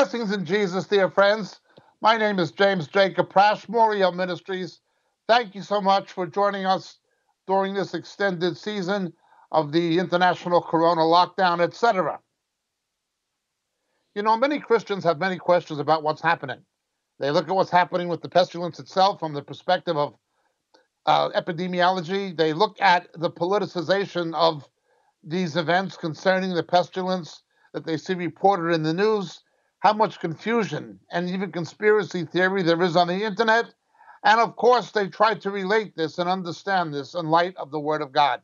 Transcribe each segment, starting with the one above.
Blessings in Jesus, dear friends. My name is James Jacob Prasch, Moriel Ministries. Thank you so much for joining us during this extended season of the international corona lockdown, etc. You know, many Christians have many questions about what's happening. They look at what's happening with the pestilence itself from the perspective of uh, epidemiology. They look at the politicization of these events concerning the pestilence that they see reported in the news how much confusion and even conspiracy theory there is on the internet. And of course, they try to relate this and understand this in light of the Word of God.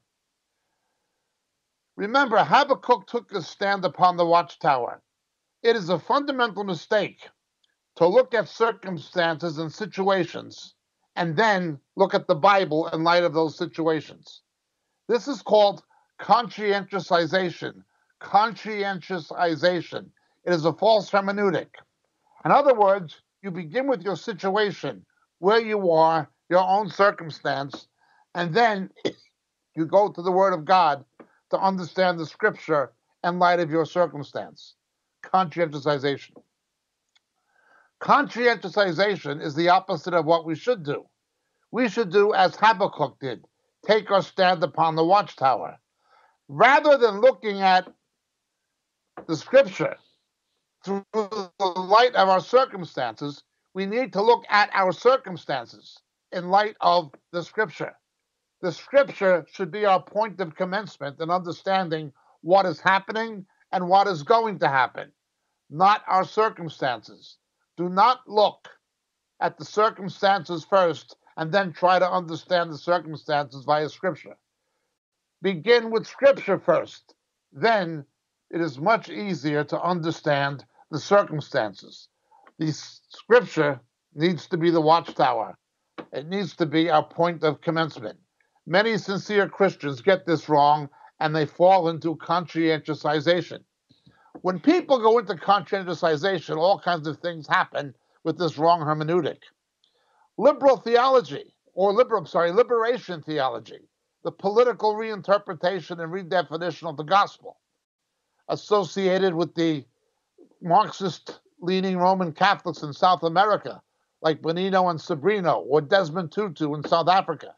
Remember, Habakkuk took a stand upon the watchtower. It is a fundamental mistake to look at circumstances and situations and then look at the Bible in light of those situations. This is called conscientiousization. Conscientiousization. It is a false hermeneutic. In other words, you begin with your situation, where you are, your own circumstance, and then you go to the Word of God to understand the Scripture in light of your circumstance. Conscientization. Conscientization is the opposite of what we should do. We should do as Habakkuk did take our stand upon the watchtower. Rather than looking at the Scripture through the light of our circumstances, we need to look at our circumstances in light of the scripture. The scripture should be our point of commencement in understanding what is happening and what is going to happen, not our circumstances. Do not look at the circumstances first and then try to understand the circumstances via scripture. Begin with scripture first. Then it is much easier to understand the circumstances. The scripture needs to be the watchtower. It needs to be our point of commencement. Many sincere Christians get this wrong and they fall into conscientiousization. When people go into conscientiousization, all kinds of things happen with this wrong hermeneutic. Liberal theology, or liberal, sorry, liberation theology, the political reinterpretation and redefinition of the gospel, associated with the Marxist leaning Roman Catholics in South America, like Benigno and Sobrino, or Desmond Tutu in South Africa.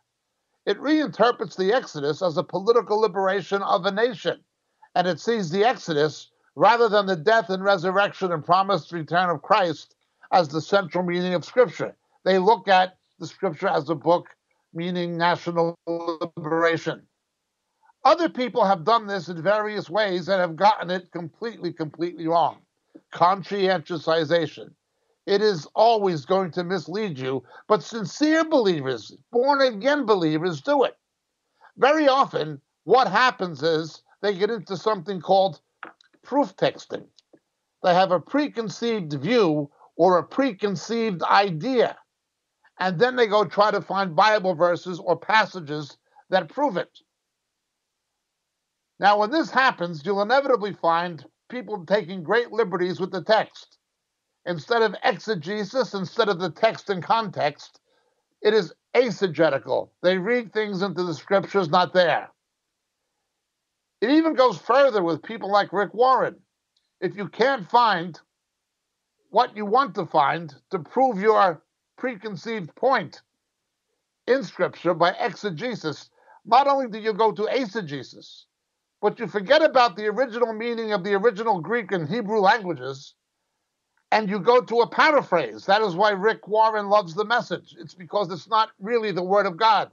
It reinterprets the Exodus as a political liberation of a nation, and it sees the Exodus, rather than the death and resurrection and promised return of Christ, as the central meaning of Scripture. They look at the Scripture as a book meaning national liberation. Other people have done this in various ways and have gotten it completely, completely wrong conscientiousization. It is always going to mislead you, but sincere believers, born again believers, do it. Very often, what happens is they get into something called proof texting. They have a preconceived view or a preconceived idea, and then they go try to find Bible verses or passages that prove it. Now, when this happens, you'll inevitably find people taking great liberties with the text. Instead of exegesis, instead of the text and context, it is eisegetical. They read things into the scriptures not there. It even goes further with people like Rick Warren. If you can't find what you want to find to prove your preconceived point in scripture by exegesis, not only do you go to eisegesis, but you forget about the original meaning of the original Greek and Hebrew languages and you go to a paraphrase. That is why Rick Warren loves the message. It's because it's not really the Word of God.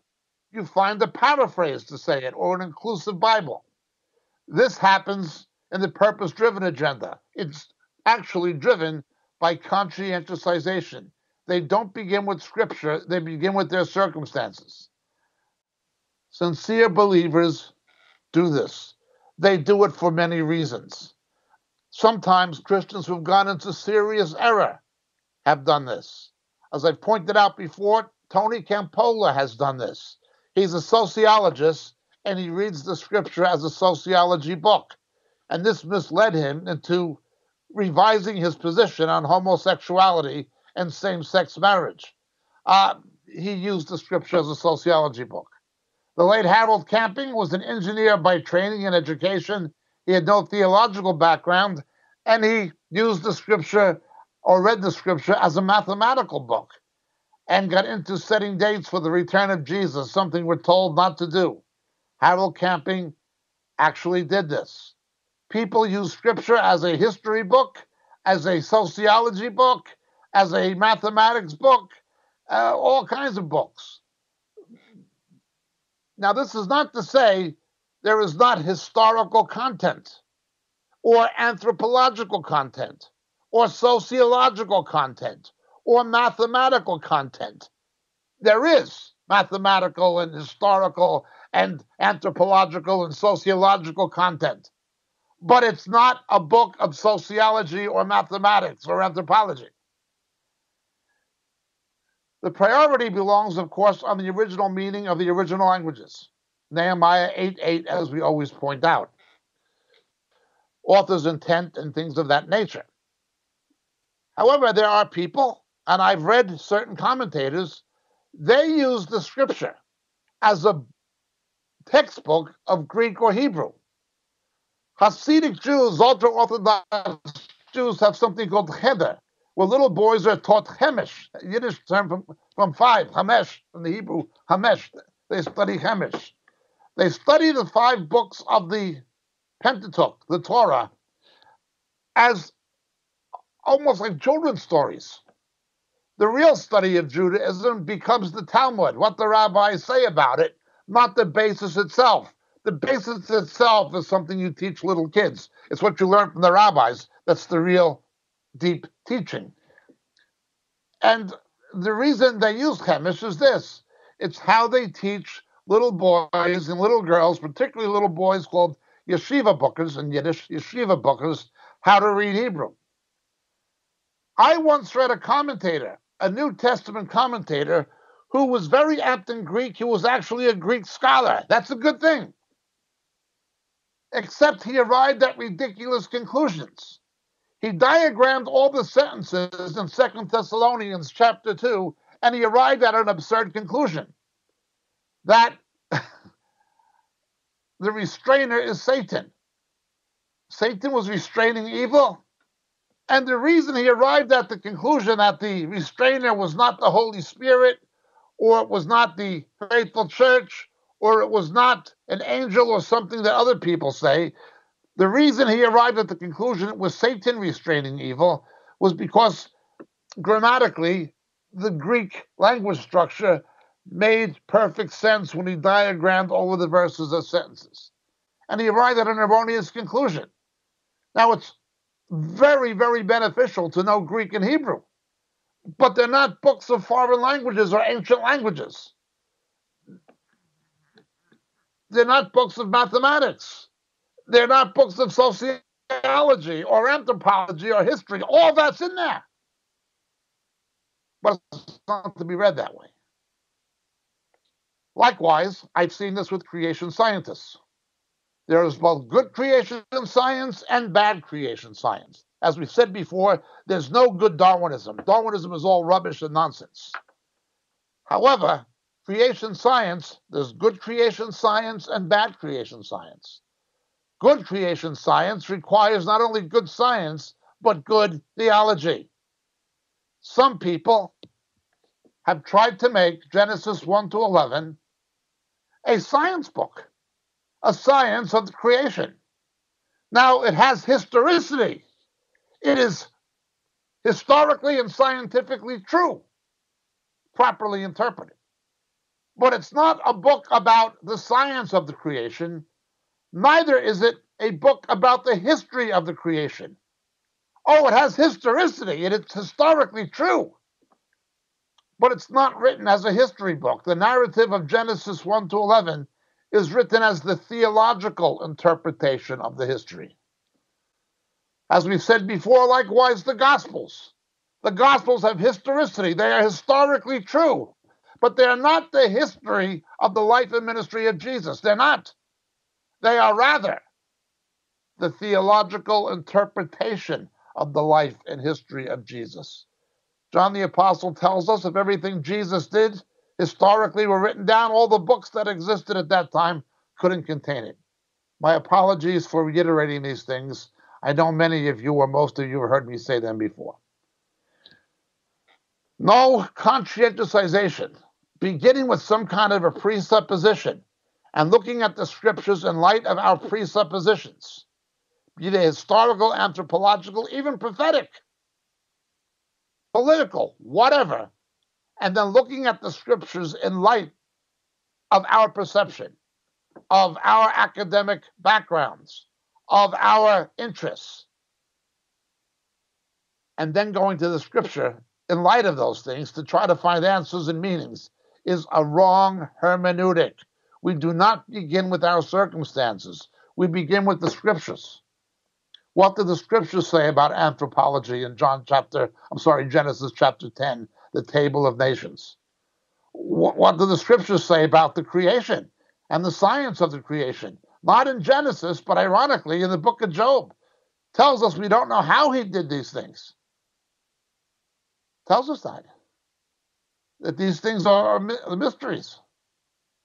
You find a paraphrase to say it or an inclusive Bible. This happens in the purpose driven agenda. It's actually driven by conscientiousization. They don't begin with scripture, they begin with their circumstances. Sincere believers do this. They do it for many reasons. Sometimes Christians who've gone into serious error have done this. As I've pointed out before, Tony Campolo has done this. He's a sociologist and he reads the scripture as a sociology book. And this misled him into revising his position on homosexuality and same sex marriage. Uh, he used the scripture as a sociology book. The late Harold Camping was an engineer by training and education. He had no theological background, and he used the scripture or read the scripture as a mathematical book and got into setting dates for the return of Jesus, something we're told not to do. Harold Camping actually did this. People use scripture as a history book, as a sociology book, as a mathematics book, uh, all kinds of books. Now, this is not to say there is not historical content or anthropological content or sociological content or mathematical content. There is mathematical and historical and anthropological and sociological content, but it's not a book of sociology or mathematics or anthropology. The priority belongs, of course, on the original meaning of the original languages. Nehemiah 8 8, as we always point out. Author's intent and things of that nature. However, there are people, and I've read certain commentators, they use the scripture as a textbook of Greek or Hebrew. Hasidic Jews, ultra Orthodox Jews, have something called cheder, where little boys are taught Hemish, Yiddish term from, from five, Hamesh, from the Hebrew Hamesh. They study Hemish. They study the five books of the Pentateuch, the Torah, as almost like children's stories. The real study of Judaism becomes the Talmud, what the rabbis say about it, not the basis itself. The basis itself is something you teach little kids. It's what you learn from the rabbis. That's the real deep teaching. And the reason they use Chemish is this it's how they teach little boys and little girls, particularly little boys called yeshiva bochers and Yiddish, yeshiva bochers, how to read Hebrew. I once read a commentator, a New Testament commentator, who was very apt in Greek. He was actually a Greek scholar. That's a good thing. Except he arrived at ridiculous conclusions. He diagrammed all the sentences in Second Thessalonians chapter 2, and he arrived at an absurd conclusion that the restrainer is Satan. Satan was restraining evil. And the reason he arrived at the conclusion that the restrainer was not the Holy Spirit, or it was not the faithful church, or it was not an angel or something that other people say, the reason he arrived at the conclusion it was Satan restraining evil was because grammatically the Greek language structure made perfect sense when he diagrammed all of the verses as sentences. And he arrived at an erroneous conclusion. Now, it's very, very beneficial to know Greek and Hebrew, but they're not books of foreign languages or ancient languages. They're not books of mathematics. They're not books of sociology or anthropology or history. All that's in there. But it's not to be read that way. Likewise, I've seen this with creation scientists. There is both good creation science and bad creation science. As we said before, there's no good Darwinism. Darwinism is all rubbish and nonsense. However, creation science, there's good creation science and bad creation science. Good creation science requires not only good science, but good theology. Some people have tried to make Genesis 1 to 11 a science book, a science of the creation. Now, it has historicity. It is historically and scientifically true, properly interpreted. But it's not a book about the science of the creation, neither is it a book about the history of the creation. Oh, it has historicity, and it's historically true but it's not written as a history book. The narrative of Genesis 1 to 11 is written as the theological interpretation of the history. As we've said before, likewise, the Gospels. The Gospels have historicity, they are historically true, but they are not the history of the life and ministry of Jesus. They're not. They are rather the theological interpretation of the life and history of Jesus. John the Apostle tells us if everything Jesus did historically were written down, all the books that existed at that time couldn't contain it. My apologies for reiterating these things. I know many of you, or most of you, have heard me say them before. No conscientization, beginning with some kind of a presupposition and looking at the scriptures in light of our presuppositions, be they historical, anthropological, even prophetic, political, whatever, and then looking at the scriptures in light of our perception, of our academic backgrounds, of our interests, and then going to the scripture in light of those things to try to find answers and meanings is a wrong hermeneutic. We do not begin with our circumstances. We begin with the scriptures. What do the scriptures say about anthropology in John chapter, I'm sorry, Genesis chapter 10, the table of nations? What, what do the scriptures say about the creation and the science of the creation? Not in Genesis, but ironically in the book of Job. Tells us we don't know how he did these things. Tells us that. That these things are, are mysteries.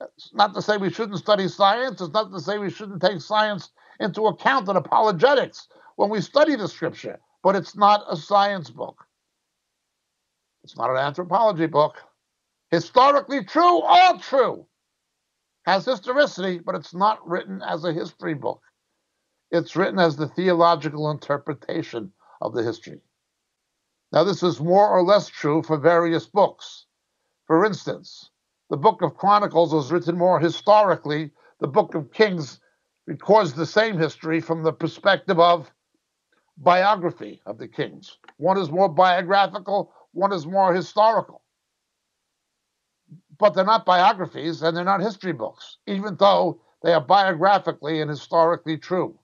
It's not to say we shouldn't study science. It's not to say we shouldn't take science into account in apologetics when we study the scripture, but it's not a science book. It's not an anthropology book. Historically true, all true has historicity, but it's not written as a history book. It's written as the theological interpretation of the history. Now, this is more or less true for various books. For instance, the book of Chronicles was written more historically. The book of Kings records the same history from the perspective of biography of the kings. One is more biographical, one is more historical but they're not biographies and they're not history books, even though they are biographically and historically true.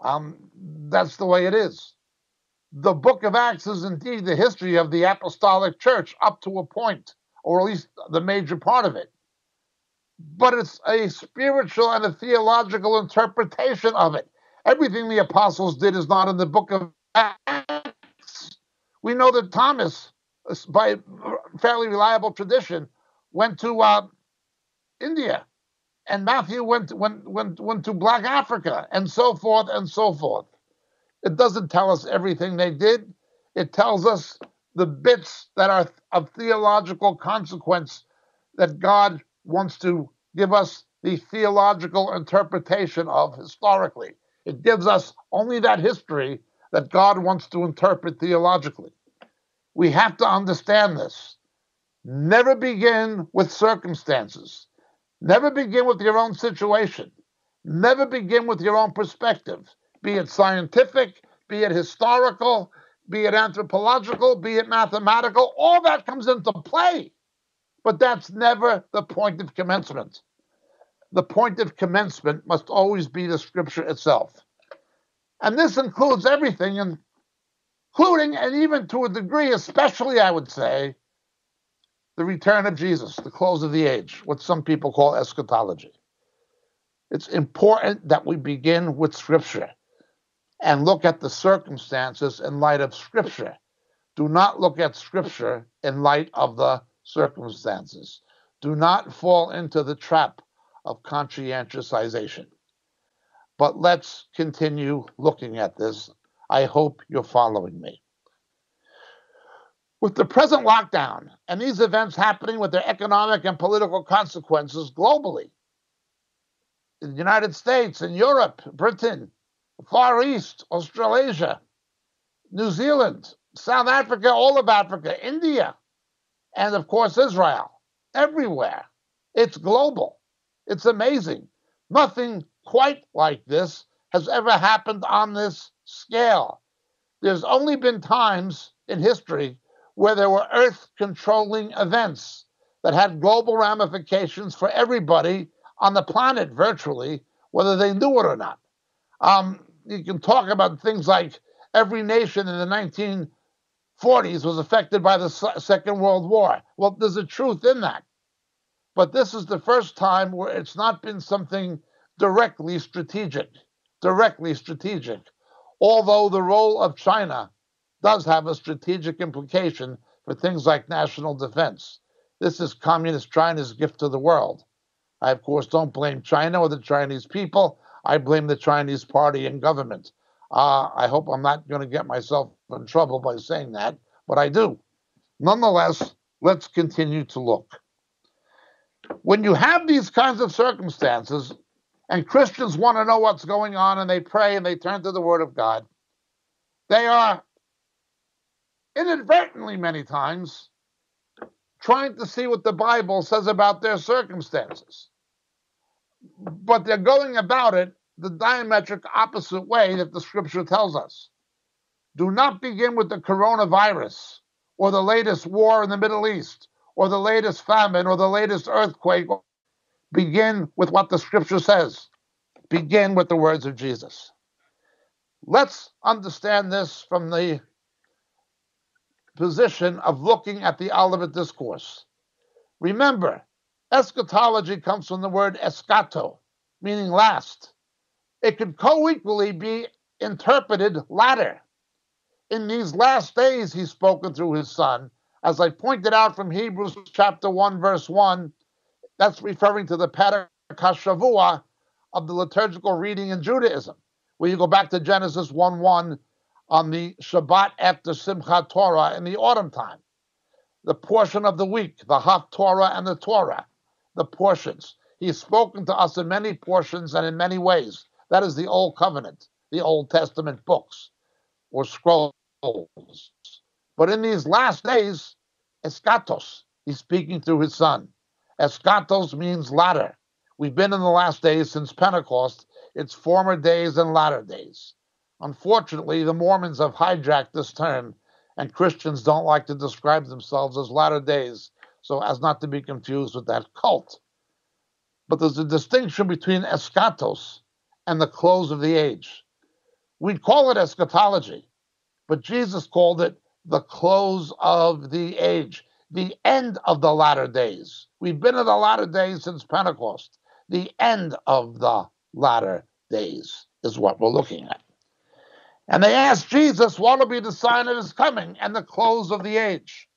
Um, that's the way it is. The book of Acts is indeed the history of the apostolic church up to a point, or at least the major part of it. But it's a spiritual and a theological interpretation of it. Everything the apostles did is not in the book of Acts. We know that Thomas, by fairly reliable tradition, went to uh, India, and Matthew went went went went to Black Africa, and so forth and so forth. It doesn't tell us everything they did. It tells us the bits that are of theological consequence that God wants to give us the theological interpretation of historically. It gives us only that history that God wants to interpret theologically. We have to understand this. Never begin with circumstances. Never begin with your own situation. Never begin with your own perspective, be it scientific, be it historical, be it anthropological, be it mathematical. All that comes into play. But that's never the point of commencement. The point of commencement must always be the scripture itself. And this includes everything, including and even to a degree, especially, I would say, the return of Jesus, the close of the age, what some people call eschatology. It's important that we begin with Scripture and look at the circumstances in light of Scripture. Do not look at Scripture in light of the circumstances. Do not fall into the trap of conscientiousization. But let's continue looking at this. I hope you're following me. With the present lockdown and these events happening with their economic and political consequences globally, in the United States, in Europe, Britain, Far East, Australasia, New Zealand, South Africa, all of Africa, India, and of course Israel, everywhere. It's global. It's amazing. Nothing quite like this has ever happened on this scale. There's only been times in history where there were earth controlling events that had global ramifications for everybody on the planet virtually, whether they knew it or not. Um, you can talk about things like every nation in the 1940s was affected by the Second World War. Well, there's a truth in that. But this is the first time where it's not been something directly strategic, directly strategic. Although the role of China does have a strategic implication for things like national defense. This is Communist China's gift to the world. I, of course, don't blame China or the Chinese people. I blame the Chinese party and government. Uh, I hope I'm not going to get myself in trouble by saying that, but I do. Nonetheless, let's continue to look. When you have these kinds of circumstances, and Christians want to know what's going on, and they pray and they turn to the Word of God, they are inadvertently, many times, trying to see what the Bible says about their circumstances. But they're going about it the diametric opposite way that the scripture tells us. Do not begin with the coronavirus or the latest war in the Middle East or the latest famine or the latest earthquake. Begin with what the scripture says. Begin with the words of Jesus. Let's understand this from the position of looking at the Olivet Discourse. Remember, eschatology comes from the word eschato, meaning last. It could co equally be interpreted latter. In these last days, he's spoken through his son. As I pointed out from Hebrews chapter 1, verse 1, that's referring to the Perek HaShavua of the liturgical reading in Judaism, where you go back to Genesis 1 1 on the Shabbat after Simchat Torah in the autumn time. The portion of the week, the Haftorah and the Torah, the portions. He's spoken to us in many portions and in many ways. That is the Old Covenant, the Old Testament books or scrolls. But in these last days, eschatos, he's speaking through his son. Eschatos means latter. We've been in the last days since Pentecost. It's former days and latter days. Unfortunately, the Mormons have hijacked this term, and Christians don't like to describe themselves as latter days, so as not to be confused with that cult. But there's a distinction between eschatos and the close of the age. We'd call it eschatology, but Jesus called it the close of the age, the end of the latter days. We've been in the latter days since Pentecost. The end of the latter days is what we're looking at. And they asked Jesus, what will be the sign of his coming and the close of the age?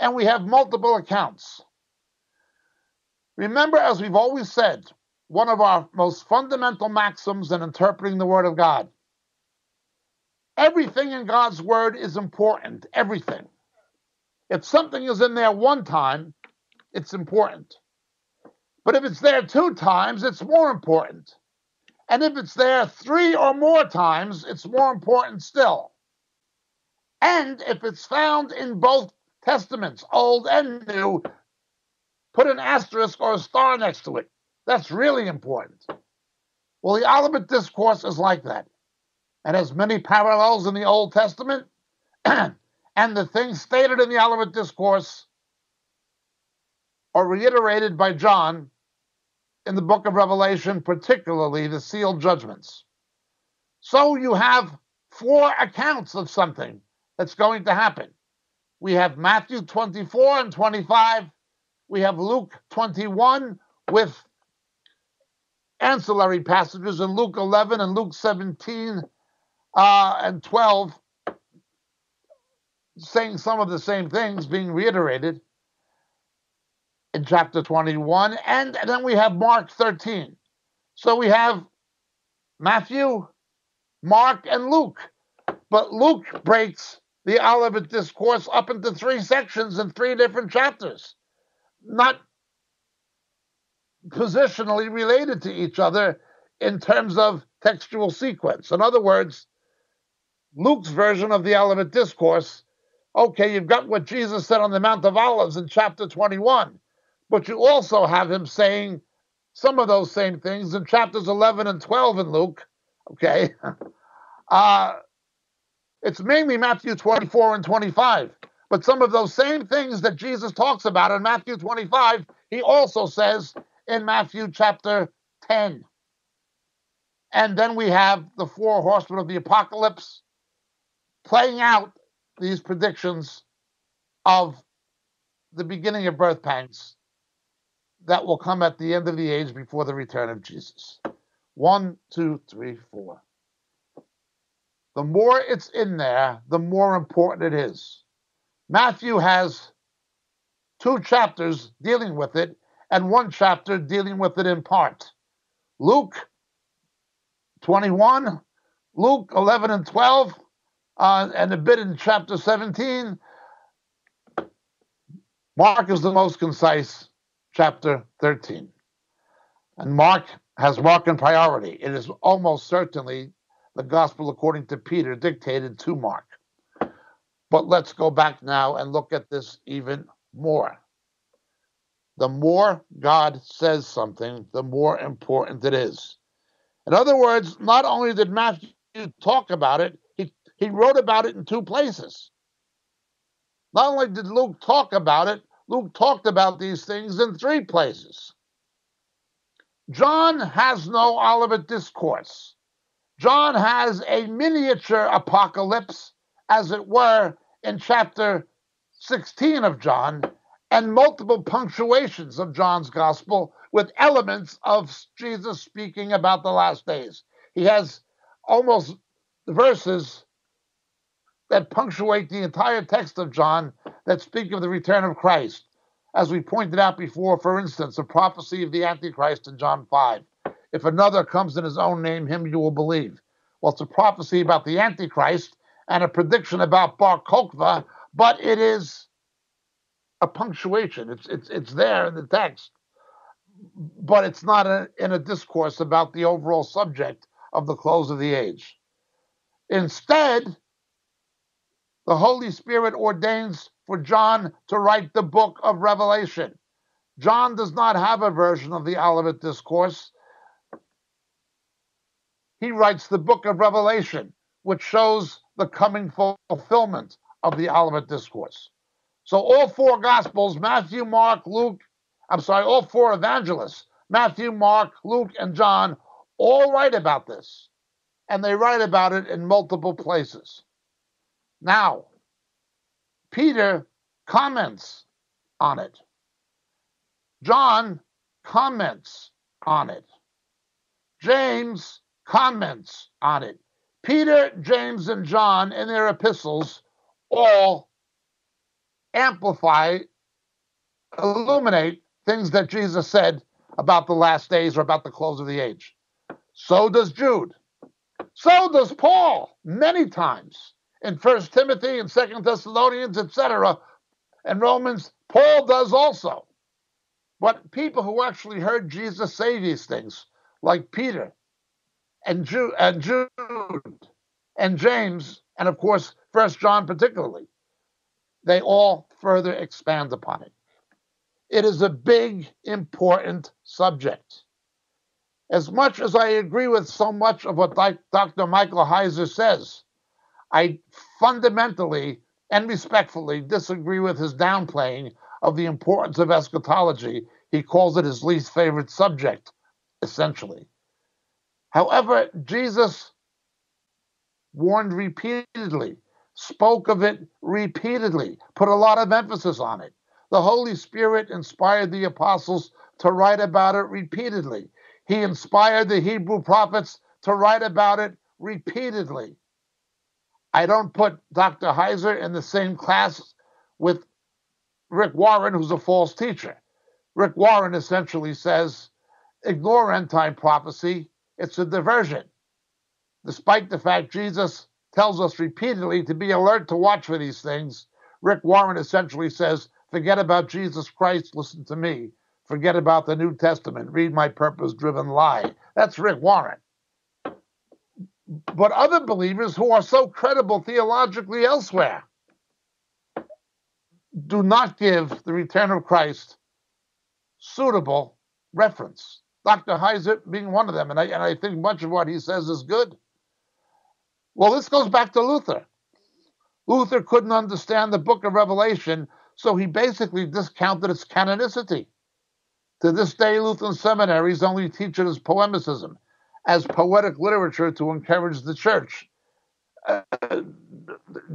And we have multiple accounts. Remember, as we've always said, one of our most fundamental maxims in interpreting the Word of God everything in God's Word is important. Everything. If something is in there one time, it's important. But if it's there two times, it's more important. And if it's there three or more times, it's more important still. And if it's found in both testaments, Old and New, put an asterisk or a star next to it. That's really important. Well, the Olivet Discourse is like that. It has many parallels in the Old Testament, and the things stated in the Olivet Discourse are reiterated by John in the book of Revelation, particularly the sealed judgments. So you have four accounts of something that's going to happen. We have Matthew 24 and 25. We have Luke 21 with ancillary passages in Luke 11 and Luke 17 uh, and 12 saying some of the same things being reiterated in chapter 21, and, then we have Mark 13. So we have Matthew, Mark, and Luke. But Luke breaks the Olivet Discourse up into three sections in three different chapters, not positionally related to each other in terms of textual sequence. In other words, Luke's version of the Olivet Discourse, okay, you've got what Jesus said on the Mount of Olives in chapter 21 but you also have him saying some of those same things in chapters 11 and 12 in Luke. Okay. Uh, it's mainly Matthew 24 and 25. But some of those same things that Jesus talks about in Matthew 25, he also says in Matthew chapter 10. And then we have the four horsemen of the apocalypse playing out these predictions of the beginning of birth pangs that will come at the end of the age before the return of Jesus. One, two, three, four. The more it's in there, the more important it is. Matthew has two chapters dealing with it and one chapter dealing with it in part. Luke 21 Luke 11 and 12, uh, and a bit in chapter 17. Mark is the most concise, chapter 13. And Mark has Markan priority. It is almost certainly the gospel according to Peter dictated to Mark. But let's go back now and look at this even more. The more God says something, the more important it is. In other words, not only did Matthew talk about it, he, he wrote about it in two places. Not only did Luke talk about it, Luke talked about these things in three places. John has no Olivet discourse. John has a miniature apocalypse, as it were, in chapter 16 of John, and multiple punctuations of John's gospel with elements of Jesus speaking about the last days. He has almost verses that punctuate the entire text of John that speak of the return of Christ. As we pointed out before, for instance, the prophecy of the Antichrist in John 5. If another comes in his own name, him you will believe. Well, it's a prophecy about the Antichrist and a prediction about Bar Kokhba, but it is a punctuation. It's it's it's there in the text, but it's not a, in a discourse about the overall subject of the close of the age. Instead, the Holy Spirit ordains for John to write the book of Revelation. John does not have a version of the Olivet Discourse. He writes the book of Revelation, which shows the coming fulfillment of the Olivet Discourse. So all four Gospels, Matthew, Mark, Luke, I'm sorry, all four evangelists, Matthew, Mark, Luke, and John, all write about this. And they write about it in multiple places. Now, Peter comments on it. John comments on it. James comments on it. Peter, James, and John in their epistles all amplify, illuminate things that Jesus said about the last days or about the close of the age. So does Jude. So does Paul many times in First Timothy and Second Thessalonians, etc., and Romans. Paul does also. But people who actually heard Jesus say these things, like Peter and Jude, and Jude and James, and of course First John particularly, they all further expand upon it. It is a big, important subject. As much as I agree with so much of what Dr. Michael Heiser says, I fundamentally and respectfully disagree with his downplaying of the importance of eschatology. He calls it his least favorite subject, essentially. However, Jesus warned repeatedly spoke of it repeatedly, put a lot of emphasis on it. The Holy Spirit inspired the apostles to write about it repeatedly. He inspired the Hebrew prophets to write about it repeatedly. I don't put Dr. Heiser in the same class with Rick Warren, who's a false teacher. Rick Warren essentially says ignore end time prophecy, it's a diversion. Despite the fact Jesus tells us repeatedly to be alert to watch for these things. Rick Warren essentially says, forget about Jesus Christ, listen to me. Forget about the New Testament, read my purpose driven lie. That's Rick Warren. But other believers who are so credible theologically elsewhere do not give the return of Christ suitable reference. Dr. Heiser being one of them, and I, and I think much of what he says is good. Well, this goes back to Luther. Luther couldn't understand the book of Revelation, so he basically discounted its canonicity. To this day, Lutheran seminaries only teach it as polemicism, as poetic literature to encourage the church. Uh,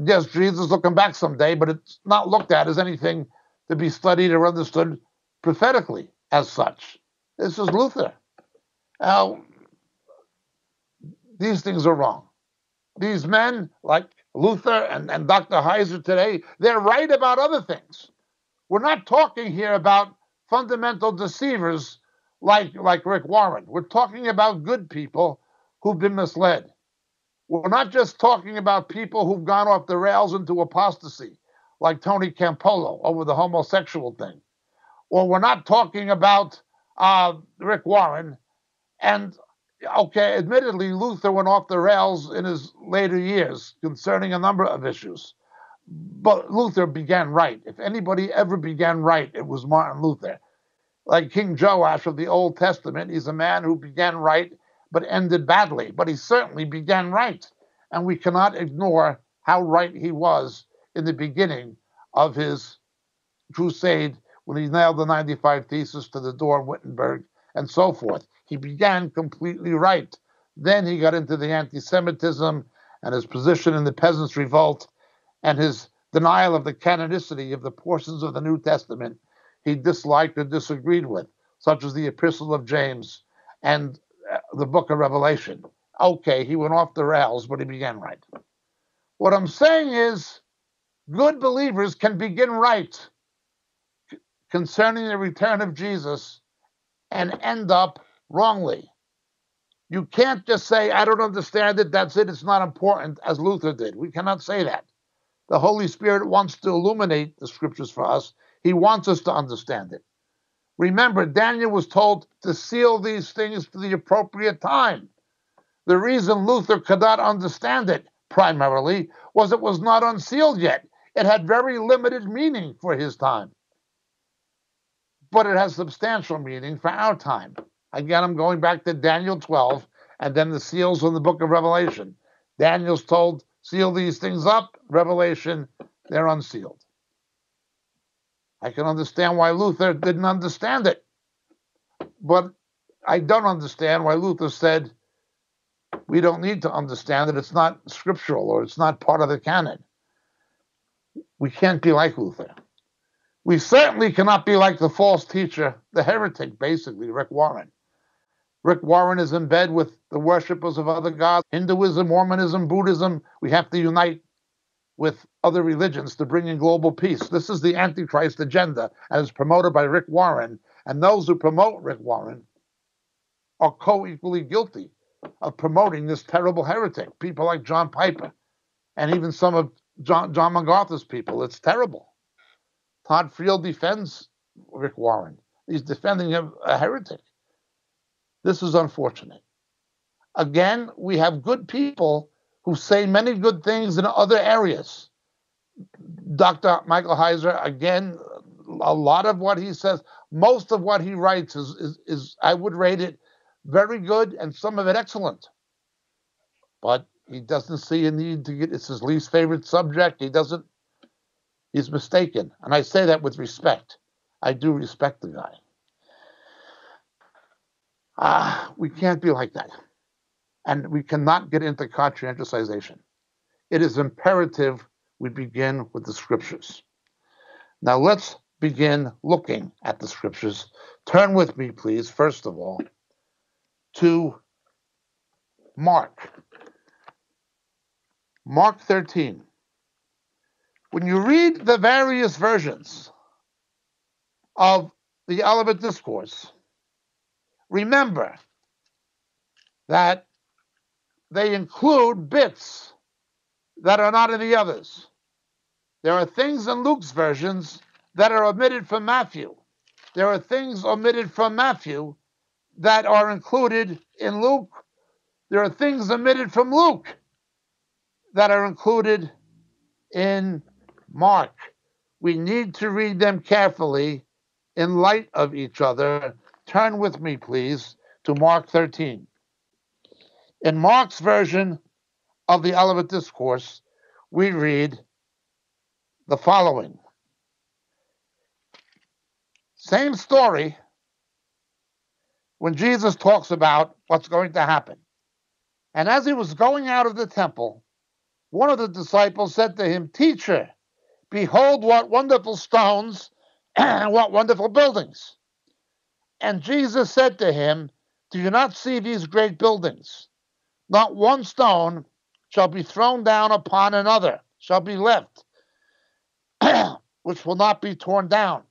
yes, Jesus will come back someday, but it's not looked at as anything to be studied or understood prophetically as such. This is Luther. Now, these things are wrong these men like Luther and, and Dr. Heiser today, they're right about other things. We're not talking here about fundamental deceivers like, like Rick Warren. We're talking about good people who've been misled. We're not just talking about people who've gone off the rails into apostasy, like Tony Campolo over the homosexual thing. Or we're not talking about uh, Rick Warren. And okay, admittedly, Luther went off the rails in his later years concerning a number of issues. But Luther began right. If anybody ever began right, it was Martin Luther. Like King Joash of the Old Testament, he's a man who began right but ended badly. But he certainly began right. And we cannot ignore how right he was in the beginning of his crusade when he nailed the 95 Theses to the door of Wittenberg and so forth. He began completely right. Then he got into the anti Semitism and his position in the Peasants' Revolt and his denial of the canonicity of the portions of the New Testament he disliked or disagreed with, such as the Epistle of James and uh, the book of Revelation. Okay, he went off the rails, but he began right. What I'm saying is, good believers can begin right concerning the return of Jesus and end up wrongly. You can't just say, I don't understand it, that's it, it's not important, as Luther did. We cannot say that. The Holy Spirit wants to illuminate the scriptures for us. He wants us to understand it. Remember, Daniel was told to seal these things to the appropriate time. The reason Luther could not understand it, primarily, was it was not unsealed yet. It had very limited meaning for his time. But it has substantial meaning for our time. Again, I'm going back to Daniel 12 and then the seals in the book of Revelation. Daniel's told seal these things up. Revelation, they're unsealed. I can understand why Luther didn't understand it. But I don't understand why Luther said we don't need to understand it. It's not scriptural or it's not part of the canon. We can't be like Luther. We certainly cannot be like the false teacher, the heretic, basically, Rick Warren. Rick Warren is in bed with the worshippers of other gods, Hinduism, Mormonism, Buddhism. We have to unite with other religions to bring in global peace. This is the Antichrist agenda as promoted by Rick Warren. And those who promote Rick Warren are co equally guilty of promoting this terrible heretic. People like John Piper and even some of John, John MacArthur's people. It's terrible. Todd Friel defends Rick Warren. He's defending a, a heretic. This is unfortunate. Again, we have good people who say many good things in other areas. Dr. Michael Heiser, again, a lot of what he says, most of what he writes is, is, is I would rate it very good and some of it excellent. But he doesn't see a need to get, it's his least favorite subject. He doesn't, he's mistaken. And I say that with respect. I do respect the guy. Ah, we can't be like that. And we cannot get into conscientiousization. It is imperative we begin with the scriptures. Now let's begin looking at the scriptures. Turn with me, please, first of all, to Mark. Mark 13. When you read the various versions of the Olivet Discourse, remember that they include bits that are not in the others. There are things in Luke's versions that are omitted from Matthew. There are things omitted from Matthew that are included in Luke. There are things omitted from Luke that are included in Mark. We need to read them carefully in light of each other Turn with me, please, to Mark 13. In Mark's version of the Olivet Discourse, we read the following Same story when Jesus talks about what's going to happen. And as he was going out of the temple, one of the disciples said to him, Teacher, behold what wonderful stones and what wonderful buildings. And Jesus said to him, Do you not see these great buildings? Not one stone shall be thrown down upon another, shall be left, which will not be torn down.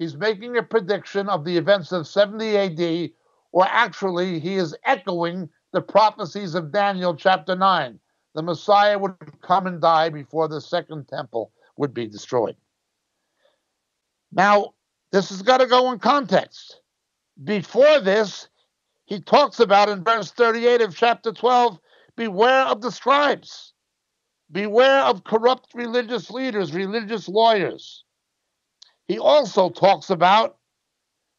He's making a prediction of the events of 70 AD, or actually, he is echoing the prophecies of Daniel chapter 9. The Messiah would come and die before the second temple would be destroyed. Now, this has got to go in context. Before this, he talks about in verse 38 of chapter 12 beware of the scribes, beware of corrupt religious leaders, religious lawyers. He also talks about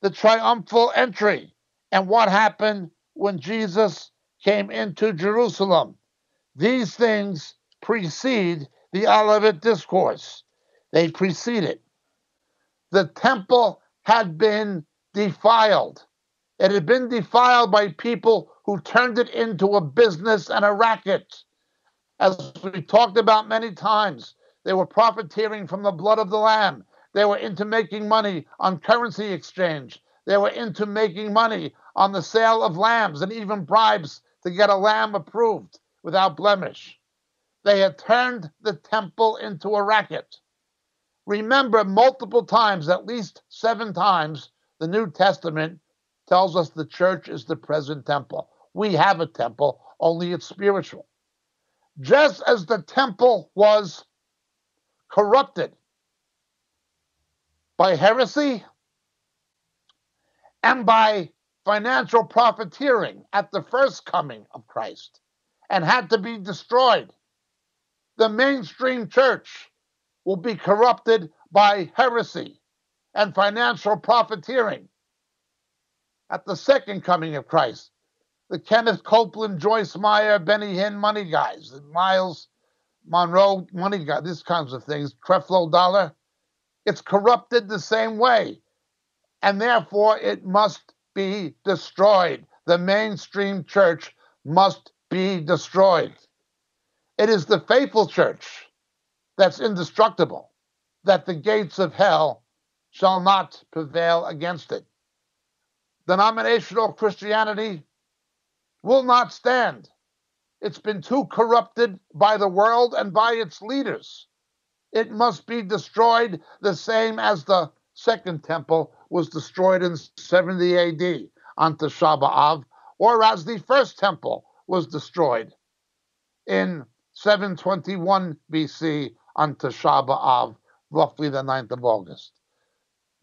the triumphal entry and what happened when Jesus came into Jerusalem. These things precede the Olivet Discourse. They precede it. The temple had been defiled. It had been defiled by people who turned it into a business and a racket. As we talked about many times, they were profiteering from the blood of the Lamb. They were into making money on currency exchange. They were into making money on the sale of lambs and even bribes to get a lamb approved without blemish. They had turned the temple into a racket. Remember, multiple times, at least seven times, the New Testament tells us the church is the present temple. We have a temple, only it's spiritual. Just as the temple was corrupted by heresy and by financial profiteering at the first coming of Christ and had to be destroyed, the mainstream church will be corrupted by heresy and financial profiteering at the second coming of Christ. The Kenneth Copeland, Joyce Meyer, Benny Hinn money guys, the Myles Munroe money guys, these kinds of things, Creflo Dollar. It's corrupted the same way. And therefore, it must be destroyed. The mainstream church must be destroyed. It is the faithful church that's indestructible, that the gates of hell shall not prevail against it denominational Christianity will not stand. It's been too corrupted by the world and by its leaders. It must be destroyed the same as the second temple was destroyed in 70 AD on Tisha B'Av, or as the first temple was destroyed in 721 BC on Tisha B'Av, roughly the 9th of August.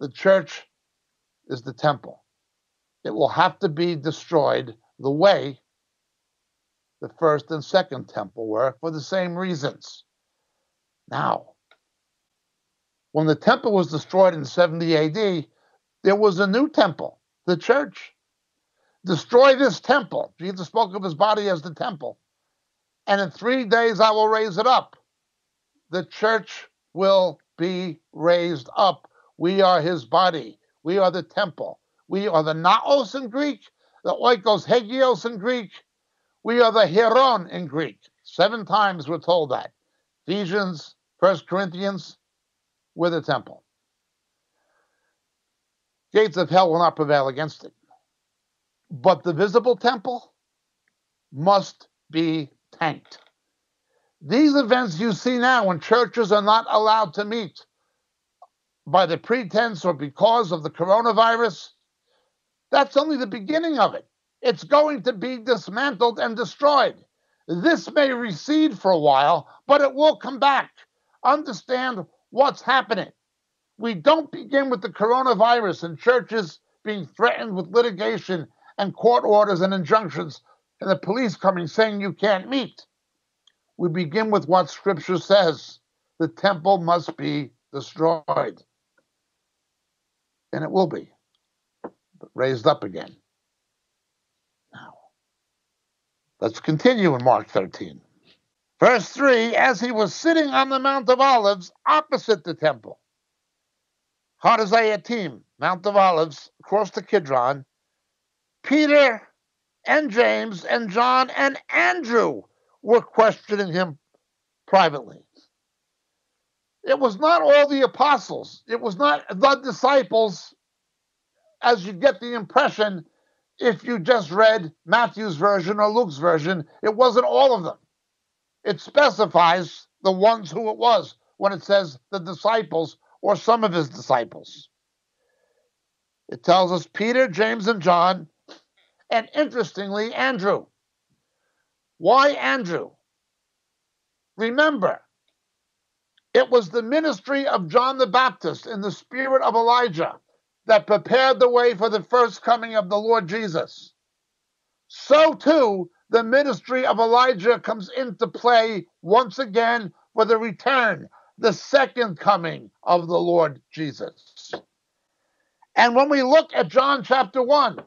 The church is the temple it will have to be destroyed the way the first and second temple were for the same reasons. Now, when the temple was destroyed in 70 AD, there was a new temple, the church. Destroy this temple. Jesus spoke of his body as the temple. And in three days I will raise it up. The church will be raised up. We are his body. We are the temple. We are the naos in Greek, the oikos hegios in Greek. We are the hieron in Greek. Seven times we're told that. Ephesians, First Corinthians, we're the temple. Gates of hell will not prevail against it. But the visible temple must be tanked. These events you see now when churches are not allowed to meet by the pretense or because of the coronavirus that's only the beginning of it. It's going to be dismantled and destroyed. This may recede for a while, but it will come back. Understand what's happening. We don't begin with the coronavirus and churches being threatened with litigation and court orders and injunctions and the police coming saying you can't meet. We begin with what scripture says the temple must be destroyed. And it will be raised up again. Now, let's continue in Mark 13. Verse 3 As he was sitting on the Mount of Olives opposite the temple, Har Zayatim, Mount of Olives, across the Kidron, Peter and James and John and Andrew were questioning him privately. It was not all the apostles, it was not the disciples as you get the impression if you just read Matthew's version or Luke's version. It wasn't all of them. It specifies the ones who it was when it says the disciples or some of his disciples. It tells us Peter, James, and John, and interestingly, Andrew. Why Andrew? Remember, it was the ministry of John the Baptist in the spirit of Elijah that prepared the way for the first coming of the Lord Jesus. So too, the ministry of Elijah comes into play once again for the return, the second coming of the Lord Jesus. And when we look at John chapter 1,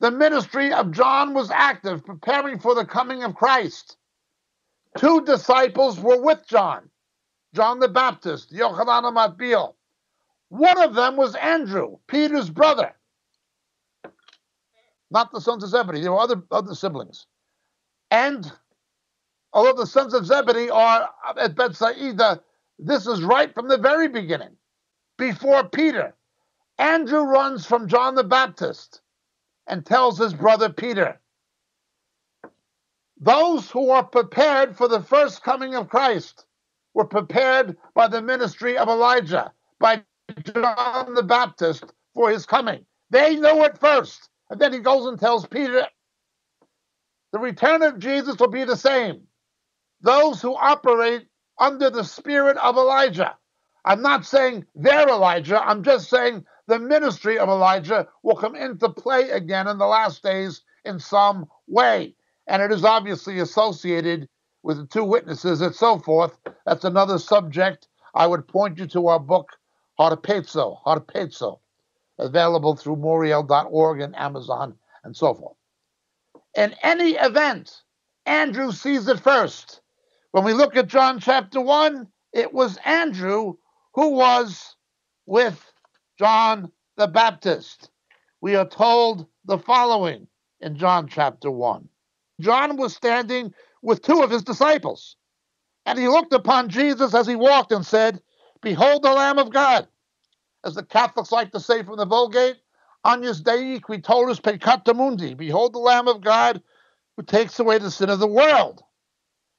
the ministry of John was active, preparing for the coming of Christ. Two disciples were with John John the Baptist, Yochanan Matbil. One of them was Andrew, Peter's brother. Not the sons of Zebedee, there were other, other siblings. And although the sons of Zebedee are at Bethsaida, this is right from the very beginning, before Peter. Andrew runs from John the Baptist and tells his brother Peter, Those who are prepared for the first coming of Christ were prepared by the ministry of Elijah, by John the Baptist for his coming. They know it first. And then he goes and tells Peter, the return of Jesus will be the same. Those who operate under the spirit of Elijah. I'm not saying they're Elijah, I'm just saying the ministry of Elijah will come into play again in the last days in some way. And it is obviously associated with the two witnesses and so forth. That's another subject. I would point you to our book, Harpazo, Harpazo, available through Moriel.org and Amazon and so forth. In any event, Andrew sees it first. When we look at John chapter 1, it was Andrew who was with John the Baptist. We are told the following in John chapter 1. John was standing with two of his disciples, and he looked upon Jesus as he walked and said, Behold the Lamb of God. As the Catholics like to say from the Vulgate, Agnus Dei qui tollis peccata mundi. Behold the Lamb of God who takes away the sin of the world.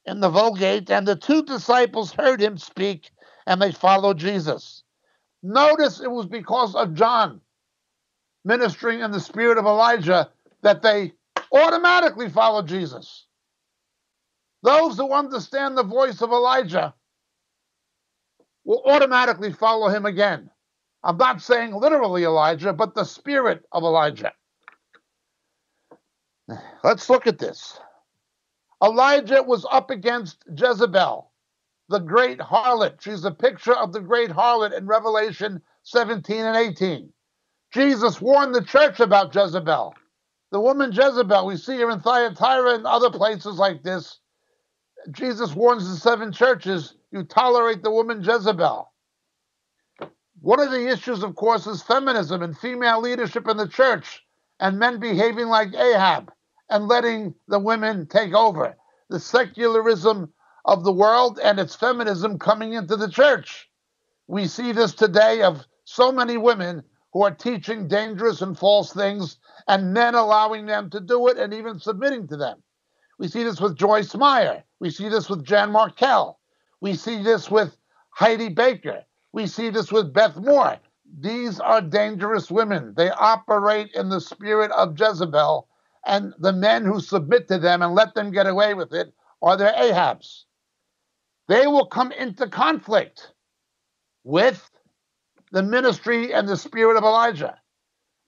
In the Vulgate, and the two disciples heard him speak, and they followed Jesus. Notice it was because of John ministering in the spirit of Elijah that they automatically followed Jesus. Those who understand the voice of Elijah will automatically follow him again. I'm not saying literally Elijah, but the spirit of Elijah. Let's look at this. Elijah was up against Jezebel, the great harlot. She's a picture of the great harlot in Revelation 17 and 18. Jesus warned the church about Jezebel. The woman Jezebel, we see her in Thyatira and other places like this. Jesus warns the seven churches you tolerate the woman Jezebel. One of the issues, of course, is feminism and female leadership in the church and men behaving like Ahab and letting the women take over. The secularism of the world and its feminism coming into the church. We see this today of so many women who are teaching dangerous and false things and men allowing them to do it and even submitting to them. We see this with Joyce Meyer. We see this with Jan Markell. We see this with Heidi Baker. We see this with Beth Moore. These are dangerous women. They operate in the spirit of Jezebel, and the men who submit to them and let them get away with it are their Ahabs. They will come into conflict with the ministry and the spirit of Elijah.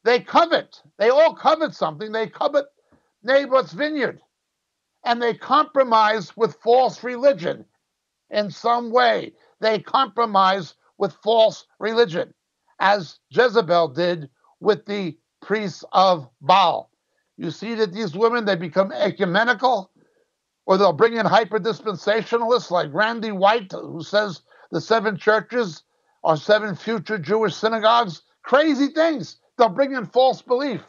They covet, they all covet something. They covet Naboth's vineyard, and they compromise with false religion in some way. They compromise with false religion, as Jezebel did with the priests of Baal. You see that these women, they become ecumenical, or they'll bring in hyper dispensationalists like Randy White, who says the seven churches are seven future Jewish synagogues. Crazy things. They'll bring in false belief,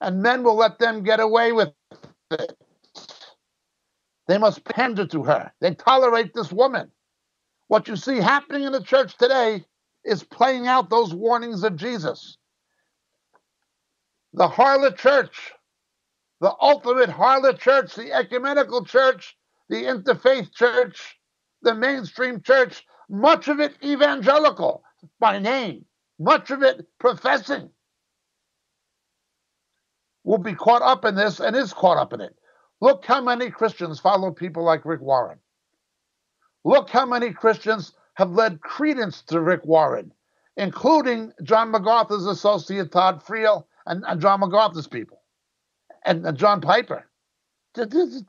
and men will let them get away with it. They must pander to her. They tolerate this woman. What you see happening in the church today is playing out those warnings of Jesus. The harlot church, the ultimate harlot church, the ecumenical church, the interfaith church, the mainstream church, much of it evangelical by name, much of it professing, will be caught up in this and is caught up in it. Look how many Christians follow people like Rick Warren. Look how many Christians have led credence to Rick Warren, including John MacArthur's associate Todd Friel and, and John MacArthur's people, and, and John Piper. To, to,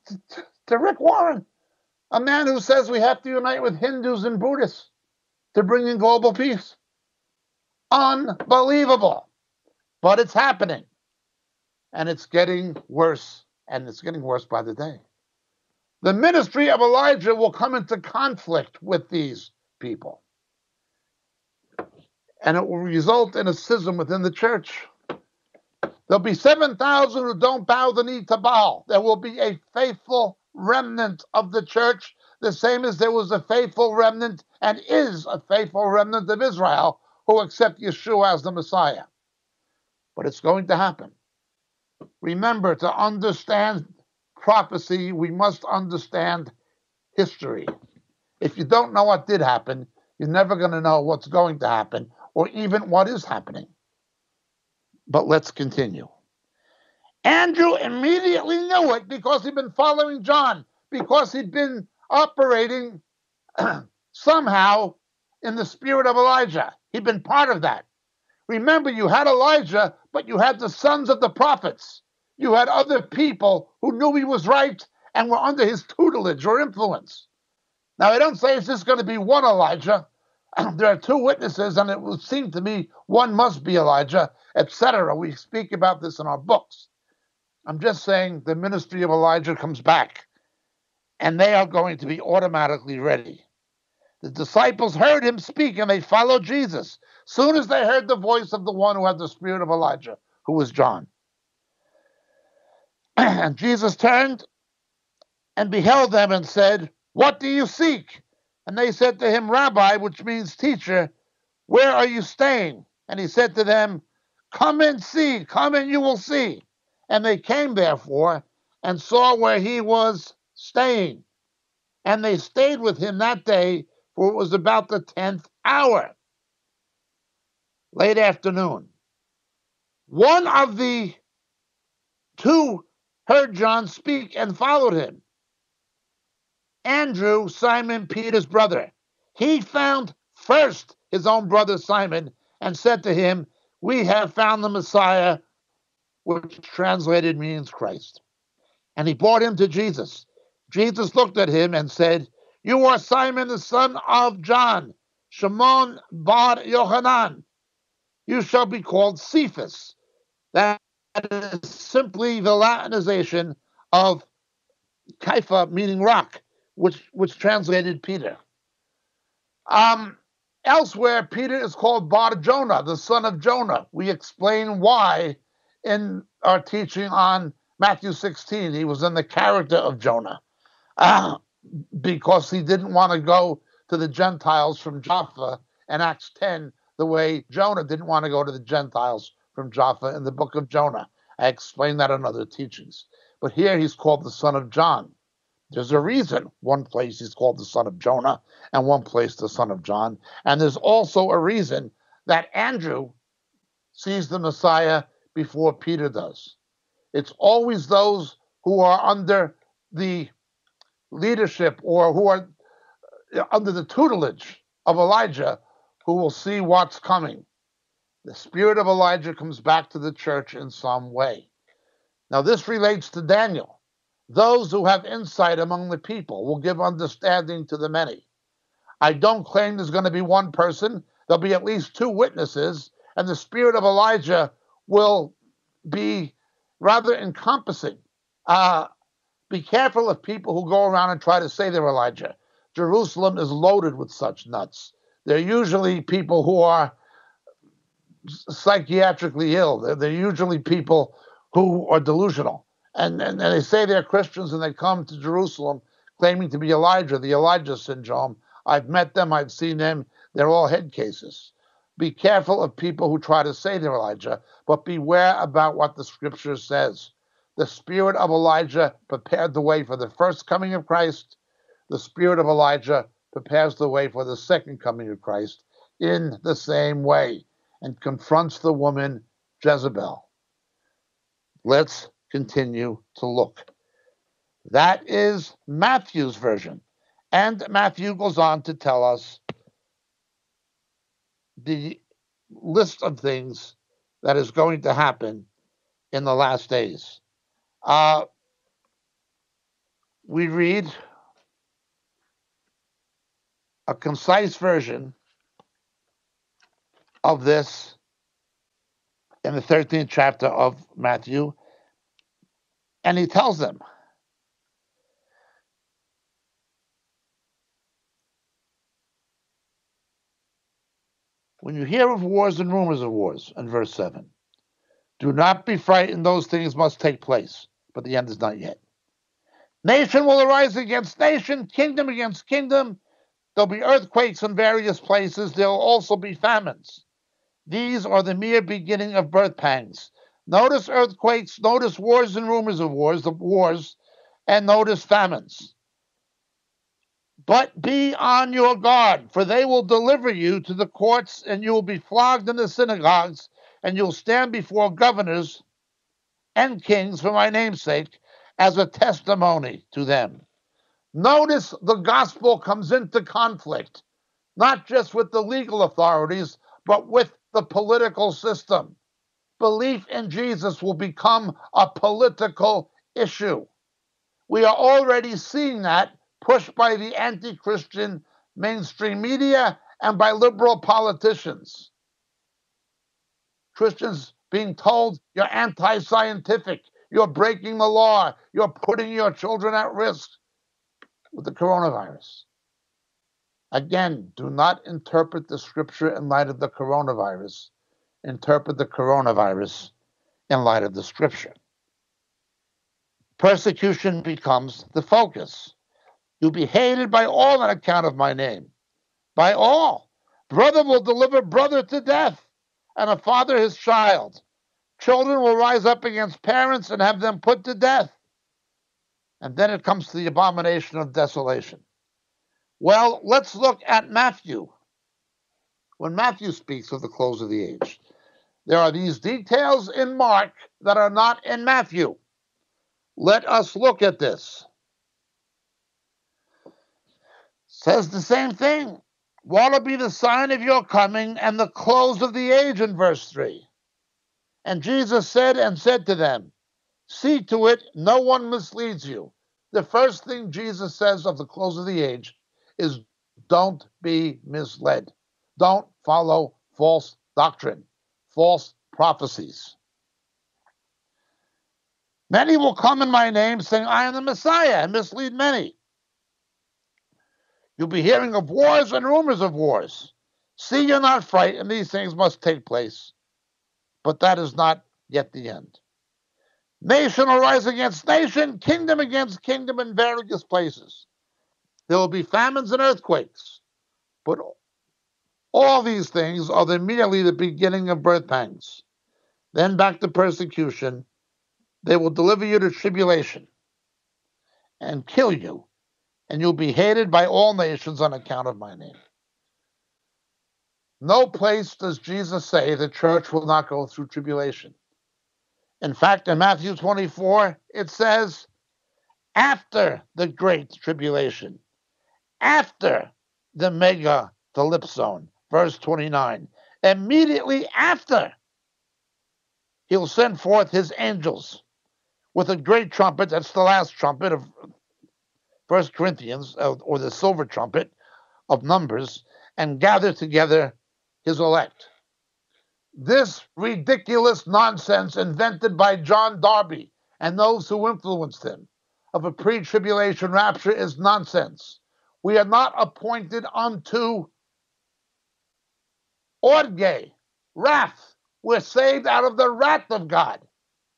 to Rick Warren, a man who says we have to unite with Hindus and Buddhists to bring in global peace. Unbelievable. But it's happening. And it's getting worse, and it's getting worse by the day. The ministry of Elijah will come into conflict with these people. And it will result in a schism within the church. There'll be 7,000 who don't bow the knee to Baal. There will be a faithful remnant of the church, the same as there was a faithful remnant and is a faithful remnant of Israel who accept Yeshua as the Messiah. But it's going to happen. Remember, to understand prophecy, we must understand history. If you don't know what did happen, you're never going to know what's going to happen or even what is happening. But let's continue. Andrew immediately knew it because he'd been following John, because he'd been operating somehow in the spirit of Elijah. He'd been part of that. Remember, you had Elijah, but you had the sons of the prophets. You had other people who knew he was right and were under his tutelage or influence. Now, I don't say it's just going to be one Elijah. there are two witnesses, and it would seem to me one must be Elijah, etc. We speak about this in our books. I'm just saying the ministry of Elijah comes back, and they are going to be automatically ready. The disciples heard him speak, and they followed Jesus. Soon as they heard the voice of the one who had the spirit of Elijah, who was John. and Jesus turned and beheld them and said, What do you seek? And they said to him, Rabbi, which means teacher, where are you staying? And he said to them, Come and see, come and you will see. And they came, therefore, and saw where he was staying. And they stayed with him that day, for it was about the tenth hour, late afternoon. One of the two heard John speak and followed him. Andrew, Simon Peter's brother. He found first his own brother Simon and said to him, We have found the Messiah, which translated means Christ. And he brought him to Jesus. Jesus looked at him and said, You are Simon the son of John, Shimon bar Yohanan. You shall be called Cephas. That is simply the Latinization of Kaifa, meaning rock, which which translated Peter. Um, elsewhere, Peter is called Bar Jonah, the son of Jonah. We explain why in our teaching on Matthew 16. He was in the character of Jonah uh, because he didn't want to go to the Gentiles from Jaffa in Acts 10 the way Jonah didn't want to go to the Gentiles from Jaffa in the book of Jonah. I explained that in other teachings. But here he's called the son of John. There's a reason. One place he's called the son of Jonah, and one place the son of John. And there's also a reason that Andrew sees the Messiah before Peter does. It's always those who are under the leadership or who are under the tutelage of Elijah who will see what's coming. The spirit of Elijah comes back to the church in some way. Now, this relates to Daniel. Those who have insight among the people will give understanding to the many. I don't claim there's going to be one person, there'll be at least two witnesses, and the spirit of Elijah will be rather encompassing. Uh, be careful of people who go around and try to say they're Elijah. Jerusalem is loaded with such nuts. They're usually people who are psychiatrically ill. They're, they're usually people who are delusional. And, and, and they say they're Christians and they come to Jerusalem claiming to be Elijah, the Elijah syndrome. I've met them, I've seen them. They're all head cases. Be careful of people who try to say they're Elijah, but beware about what the scripture says. The spirit of Elijah prepared the way for the first coming of Christ. The spirit of Elijah prepares the way for the second coming of Christ in the same way and confronts the woman Jezebel. Let's continue to look. That is Matthew's version. And Matthew goes on to tell us the list of things that is going to happen in the last days. Uh, we read a concise version of this in the 13th chapter of Matthew, and he tells them when you hear of wars and rumors of wars, in verse 7, do not be frightened, those things must take place, but the end is not yet. Nation will arise against nation, kingdom against kingdom. There'll be earthquakes in various places. There'll also be famines. These are the mere beginning of birth pangs. Notice earthquakes, notice wars and rumors of wars, the wars, and notice famines. But be on your guard, for they will deliver you to the courts, and you will be flogged in the synagogues, and you'll stand before governors and kings for my name's sake as a testimony to them. Notice the gospel comes into conflict, not just with the legal authorities, but with the political system. Belief in Jesus will become a political issue. We are already seeing that pushed by the anti Christian mainstream media and by liberal politicians. Christians being told you're anti scientific, you're breaking the law, you're putting your children at risk with the coronavirus. Again, do not interpret the scripture in light of the coronavirus. Interpret the coronavirus in light of the scripture. Persecution becomes the focus. You'll be hated by all on account of my name. By all. Brother will deliver brother to death, and a father his child. Children will rise up against parents and have them put to death. And then it comes to the abomination of desolation. Well, let's look at Matthew. When Matthew speaks of the close of the age, there are these details in Mark that are not in Matthew. Let us look at this. Says the same thing. What will be the sign of your coming and the close of the age in verse 3? And Jesus said and said to them, See to it no one misleads you. The first thing Jesus says of the close of the age is don't be misled. Don't follow false doctrine, false prophecies. Many will come in my name saying, I am the Messiah, and mislead many. You'll be hearing of wars and rumors of wars. See, you're not frightened. These things must take place. But that is not yet the end. Nation will rise against nation, kingdom against kingdom in various places. There will be famines and earthquakes. But all these things are the, merely the beginning of birth pangs. Then back to persecution. They will deliver you to tribulation and kill you, and you'll be hated by all nations on account of my name. No place does Jesus say the church will not go through tribulation. In fact, in Matthew 24, it says, after the great tribulation, after the mega thlipson, verse 29, immediately after, he'll send forth his angels with a great trumpet. That's the last trumpet of First Corinthians, uh, or the silver trumpet of Numbers, and gather together his elect. This ridiculous nonsense invented by John Darby and those who influenced him of a pre tribulation rapture is nonsense. We are not appointed unto orge, wrath. We're saved out of the wrath of God.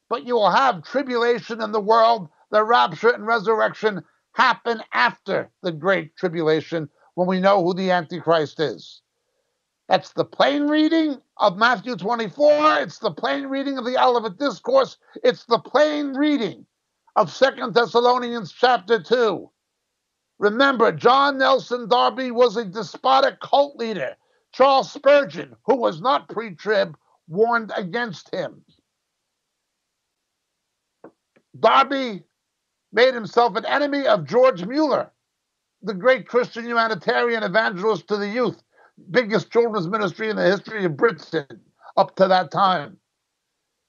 But you will have tribulation in the world, the rapture and resurrection happen after the great tribulation when we know who the Antichrist is. That's the plain reading of Matthew 24. It's the plain reading of the Olivet Discourse. It's the plain reading of Second Thessalonians chapter 2. Remember, John Nelson Darby was a despotic cult leader. Charles Spurgeon, who was not pre trib, warned against him. Darby made himself an enemy of George Mueller, the great Christian humanitarian evangelist to the youth, biggest children's ministry in the history of Britain up to that time.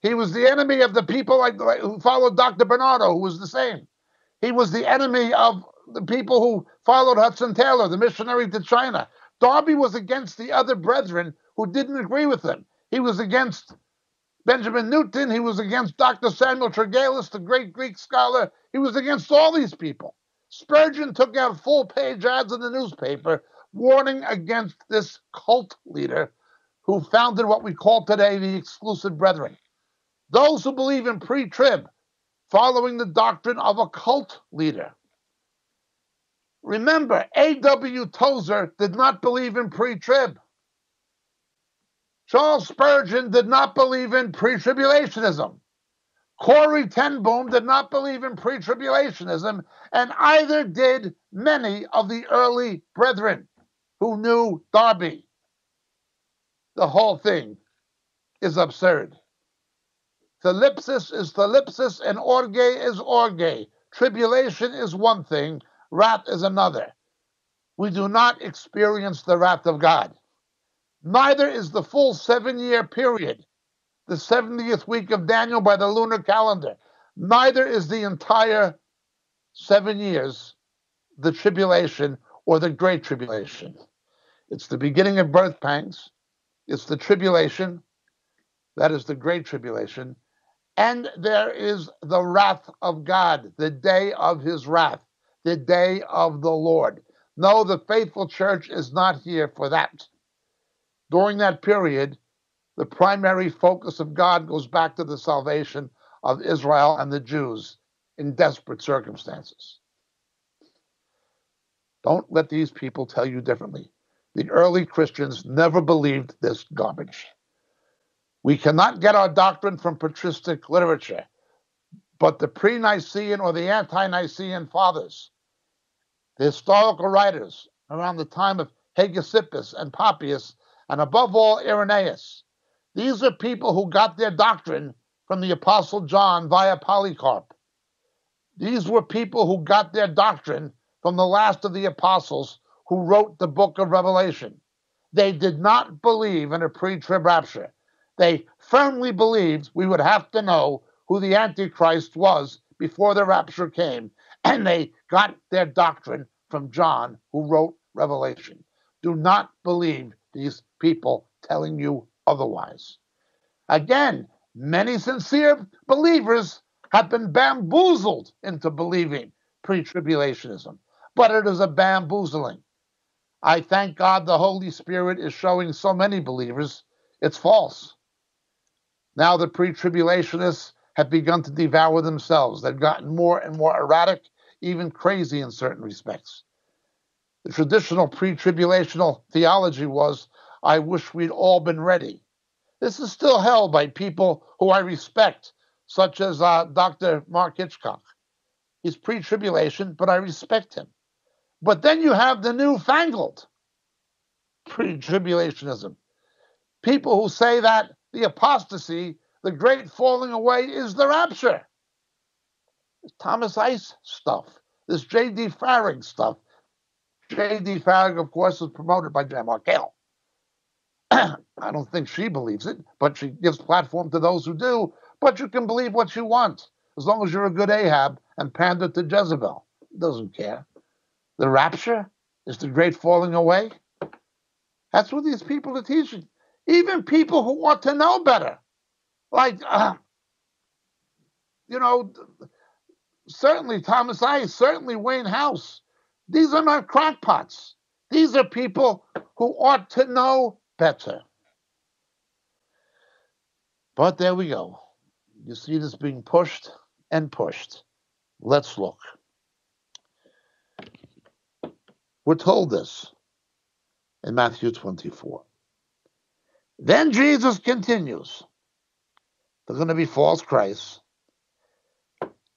He was the enemy of the people like, like, who followed Dr. Barnardo, who was the same. He was the enemy of the people who followed Hudson Taylor, the missionary to China. Darby was against the other brethren who didn't agree with him. He was against Benjamin Newton. He was against Dr. Samuel Tregelles, the great Greek scholar. He was against all these people. Spurgeon took out full page ads in the newspaper warning against this cult leader who founded what we call today the exclusive brethren. Those who believe in pre trib, following the doctrine of a cult leader. Remember, A.W. Tozer did not believe in pre trib. Charles Spurgeon did not believe in pre tribulationism. Corrie ten Boom did not believe in pre tribulationism, and either did many of the early brethren who knew Darby. The whole thing is absurd. Thalipsis is thalipsis and orge is orge. Tribulation is one thing, wrath is another. We do not experience the wrath of God. Neither is the full seven year period, the 70th week of Daniel by the lunar calendar. Neither is the entire seven years the tribulation or the great tribulation. It's the beginning of birth pangs, it's the tribulation, that is the great tribulation, and there is the wrath of God, the day of his wrath, the day of the Lord. No, the faithful church is not here for that. During that period, the primary focus of God goes back to the salvation of Israel and the Jews in desperate circumstances. Don't let these people tell you differently. The early Christians never believed this garbage. We cannot get our doctrine from patristic literature, but the pre Nicene or the ante Nicene fathers, the historical writers around the time of Hegesippus and Papias, and above all, Irenaeus, these are people who got their doctrine from the Apostle John via Polycarp. These were people who got their doctrine from the last of the apostles who wrote the book of Revelation. They did not believe in a pre trib rapture. They firmly believed we would have to know who the Antichrist was before the rapture came, and they got their doctrine from John, who wrote Revelation. Do not believe these people telling you otherwise. Again, many sincere believers have been bamboozled into believing pre tribulationism, but it is a bamboozling. I thank God the Holy Spirit is showing so many believers it's false. Now the pre tribulationists have begun to devour themselves. They've gotten more and more erratic, even crazy in certain respects. The traditional pre tribulational theology was, I wish we'd all been ready. This is still held by people who I respect, such as uh, Dr. Mark Hitchcock. He's pre tribulation, but I respect him. But then you have the newfangled pre tribulationism. People who say that the apostasy, the great falling away, is the rapture. Thomas Ice stuff, this J.D. Farag stuff. J.D. Farag, of course, was promoted by Jan Markell. I don't think she believes it, but she gives platform to those who do. But you can believe what you want, as long as you're a good Ahab and pander to Jezebel. Doesn't care. The rapture is the great falling away. That's what these people are teaching even people who ought to know better, like, uh, you know, certainly Thomas Ice, certainly Wayne House. These are not crackpots. These are people who ought to know better. But there we go. You see this being pushed and pushed. Let's look. We're told this in Matthew 24. Then Jesus continues. There's going to be false Christs.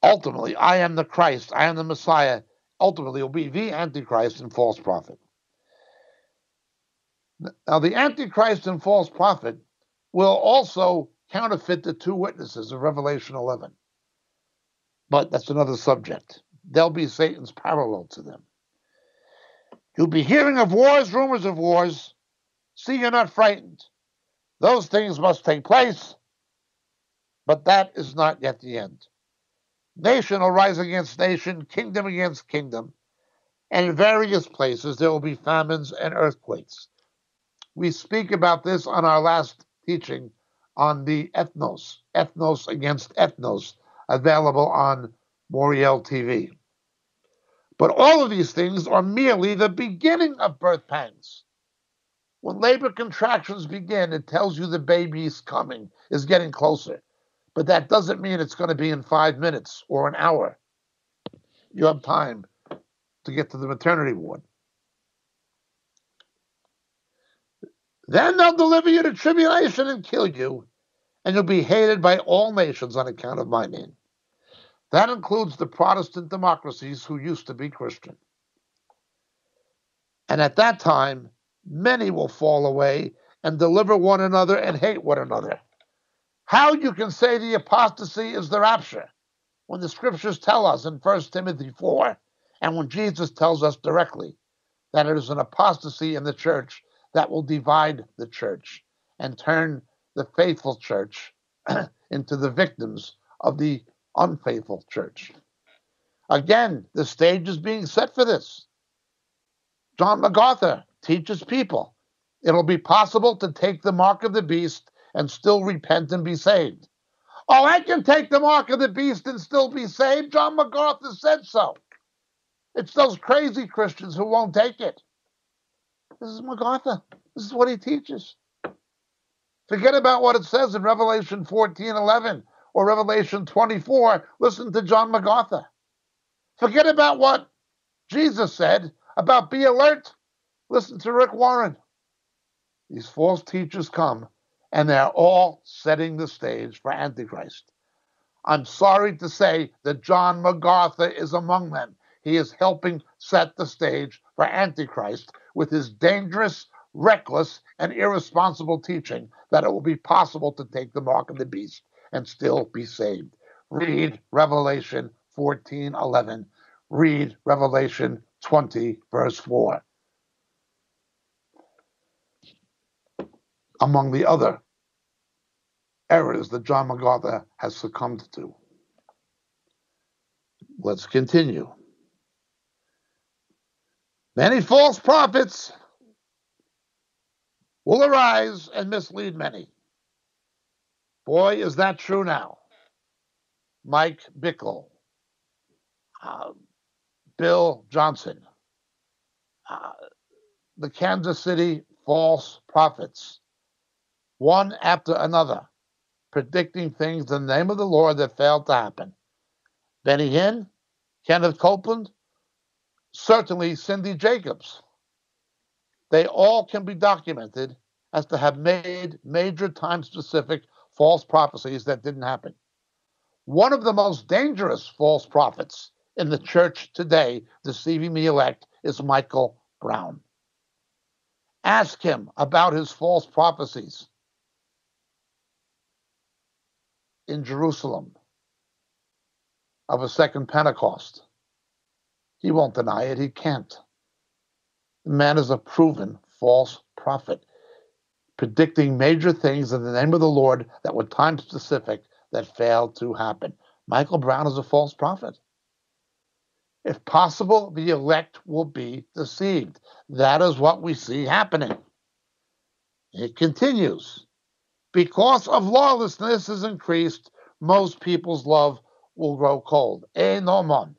Ultimately, I am the Christ, I am the Messiah. Ultimately, will be the Antichrist and false prophet. Now, the Antichrist and false prophet will also counterfeit the two witnesses of Revelation 11. But that's another subject. They'll be Satan's parallel to them. You'll be hearing of wars, rumors of wars. See, you're not frightened. Those things must take place, but that is not yet the end. Nation will rise against nation, kingdom against kingdom, and in various places there will be famines and earthquakes. We speak about this on our last teaching on the ethnos, ethnos against ethnos, available on Moriel TV. But all of these things are merely the beginning of birth pangs. When labor contractions begin, it tells you the baby is coming, is getting closer. But that doesn't mean it's going to be in five minutes or an hour. You have time to get to the maternity ward. Then they'll deliver you to tribulation and kill you, and you'll be hated by all nations on account of my name. That includes the Protestant democracies who used to be Christian. And at that time, many will fall away and deliver one another and hate one another. How you can say the apostasy is the rapture when the scriptures tell us in 1 Timothy 4 and when Jesus tells us directly that it is an apostasy in the church that will divide the church and turn the faithful church into the victims of the unfaithful church. Again, the stage is being set for this. John MacArthur teaches people it'll be possible to take the mark of the beast and still repent and be saved. Oh, I can take the mark of the beast and still be saved. John MacArthur said so. It's those crazy Christians who won't take it. This is MacArthur. This is what he teaches. Forget about what it says in Revelation 14 11 or Revelation 24. Listen to John MacArthur. Forget about what Jesus said about be alert. Listen to Rick Warren. These false teachers come and they're all setting the stage for Antichrist. I'm sorry to say that John MacArthur is among them. He is helping set the stage for Antichrist with his dangerous, reckless, and irresponsible teaching that it will be possible to take the mark of the beast and still be saved. Read Revelation 14 11. Read Revelation 20, verse 4. among the other errors that John MacArthur has succumbed to. Let's continue. Many false prophets will arise and mislead many. Boy, is that true now. Mike Bickle, uh, Bill Johnson, uh, the Kansas City false prophets, one after another, predicting things in the name of the Lord that failed to happen. Benny Hinn, Kenneth Copeland, certainly Cindy Jacobs. They all can be documented as to have made major time specific false prophecies that didn't happen. One of the most dangerous false prophets in the church today, deceiving the elect, is Michael Brown. Ask him about his false prophecies. In Jerusalem of a second Pentecost. He won't deny it. He can't. The man is a proven false prophet, predicting major things in the name of the Lord that were time specific that failed to happen. Michael Brown is a false prophet. If possible, the elect will be deceived. That is what we see happening. It continues. Because of lawlessness is increased, most people's love will grow cold. No man.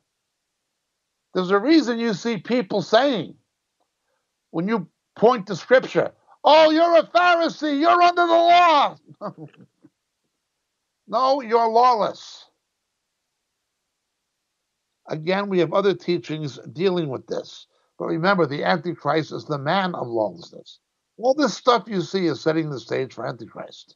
There's a reason you see people saying, when you point to scripture, oh, you're a Pharisee, you're under the law. no, you're lawless. Again, we have other teachings dealing with this. But remember, the Antichrist is the man of lawlessness. All this stuff you see is setting the stage for Antichrist.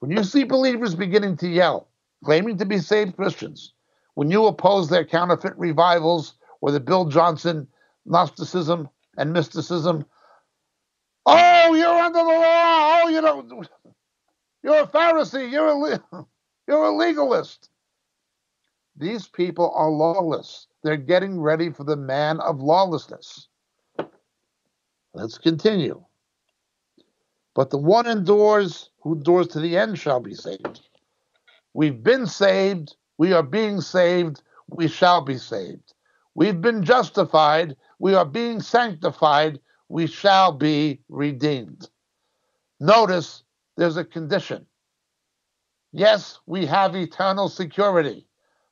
When you see believers beginning to yell, claiming to be saved Christians, when you oppose their counterfeit revivals or the Bill Johnson Gnosticism and mysticism, oh, you're under the law. Oh, you know, you're a Pharisee. You're a, you're a legalist. These people are lawless. They're getting ready for the man of lawlessness. Let's continue. But the one endures who endures to the end shall be saved. We've been saved. We are being saved. We shall be saved. We've been justified. We are being sanctified. We shall be redeemed. Notice there's a condition. Yes, we have eternal security,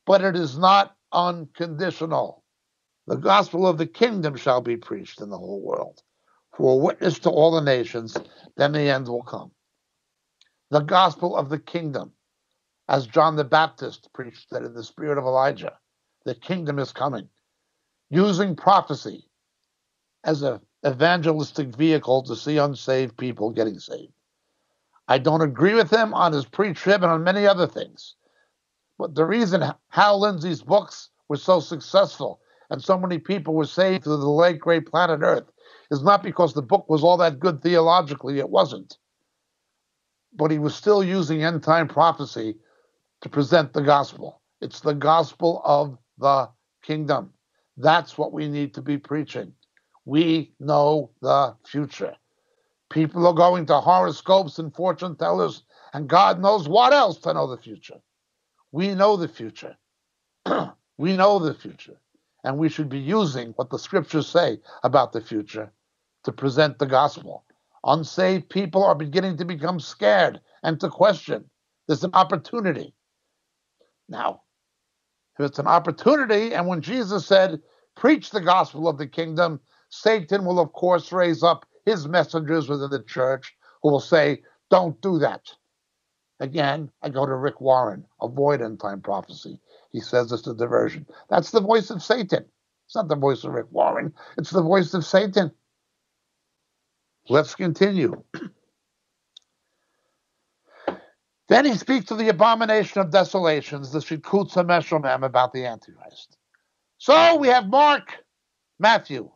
but it is not unconditional. The gospel of the kingdom shall be preached in the whole world for a witness to all the nations, then the end will come. The gospel of the kingdom, as John the Baptist preached that in the spirit of Elijah, the kingdom is coming, using prophecy as an evangelistic vehicle to see unsaved people getting saved. I don't agree with him on his pre-trib and on many other things. But the reason Hal Lindsey's books were so successful and so many people were saved through the late great planet Earth is not because the book was all that good theologically, it wasn't. But he was still using end time prophecy to present the gospel. It's the gospel of the kingdom. That's what we need to be preaching. We know the future. People are going to horoscopes and fortune tellers, and God knows what else to know the future. We know the future. we know the future. And we should be using what the scriptures say about the future to present the gospel. Unsaved people are beginning to become scared and to question. There's an opportunity. Now, if it's an opportunity, and when Jesus said, preach the gospel of the kingdom, Satan will, of course, raise up his messengers within the church who will say, don't do that. Again, I go to Rick Warren, avoid end time prophecy. He says it's a diversion. That's the voice of Satan. It's not the voice of Rick Warren, it's the voice of Satan. Let's continue. then he speaks of the abomination of desolations, the Shikutz HaMeshomem about the Antichrist. So we have Mark, Matthew.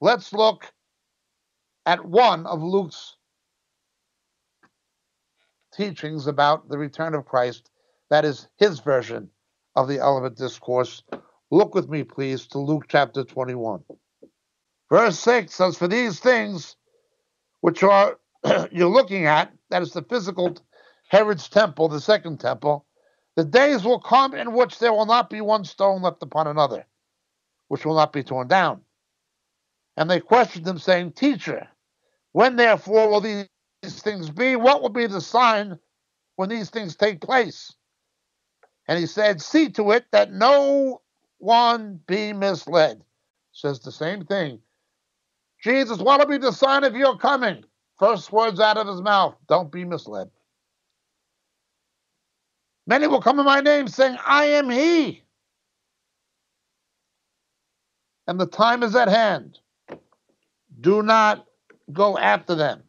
Let's look at one of Luke's teachings about the return of Christ. That is his version of the Olivet Discourse. Look with me, please, to Luke chapter 21. Verse 6 says, For these things which are you're looking at, that is the physical Herod's temple, the second temple, the days will come in which there will not be one stone left upon another, which will not be torn down. And they questioned him, saying, Teacher, when therefore will these things be? What will be the sign when these things take place? And he said, See to it that no one be misled. Says the same thing. Jesus, what will be the sign of your coming? First words out of his mouth don't be misled. Many will come in my name saying, I am he. And the time is at hand. Do not go after them.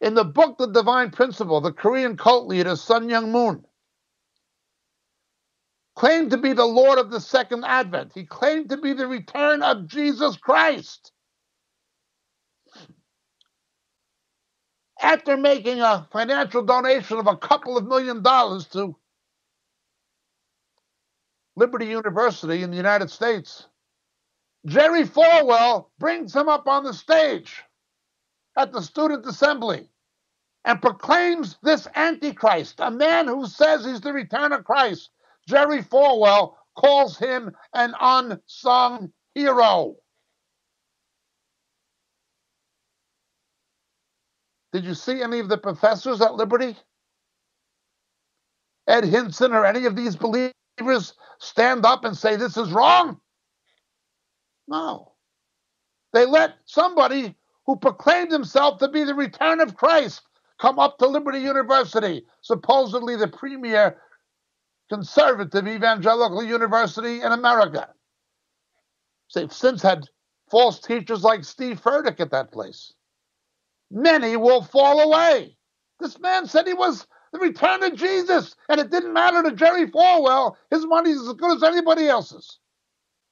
In the book The Divine Principle, the Korean cult leader Sun Myung Moon claimed to be the Lord of the Second Advent. He claimed to be the return of Jesus Christ. After making a financial donation of a couple of million dollars to Liberty University in the United States, Jerry Falwell brings him up on the stage at the student assembly and proclaims this Antichrist, a man who says he's the return of Christ. Jerry Falwell calls him an unsung hero. Did you see any of the professors at Liberty? Ed Hindson or any of these believers stand up and say this is wrong? No. They let somebody who proclaimed himself to be the return of Christ come up to Liberty University, supposedly the premier conservative evangelical university in America. They've since had false teachers like Steve Furtick at that place. Many will fall away. This man said he was the return of Jesus, and it didn't matter to Jerry Falwell. His money's as good as anybody else's.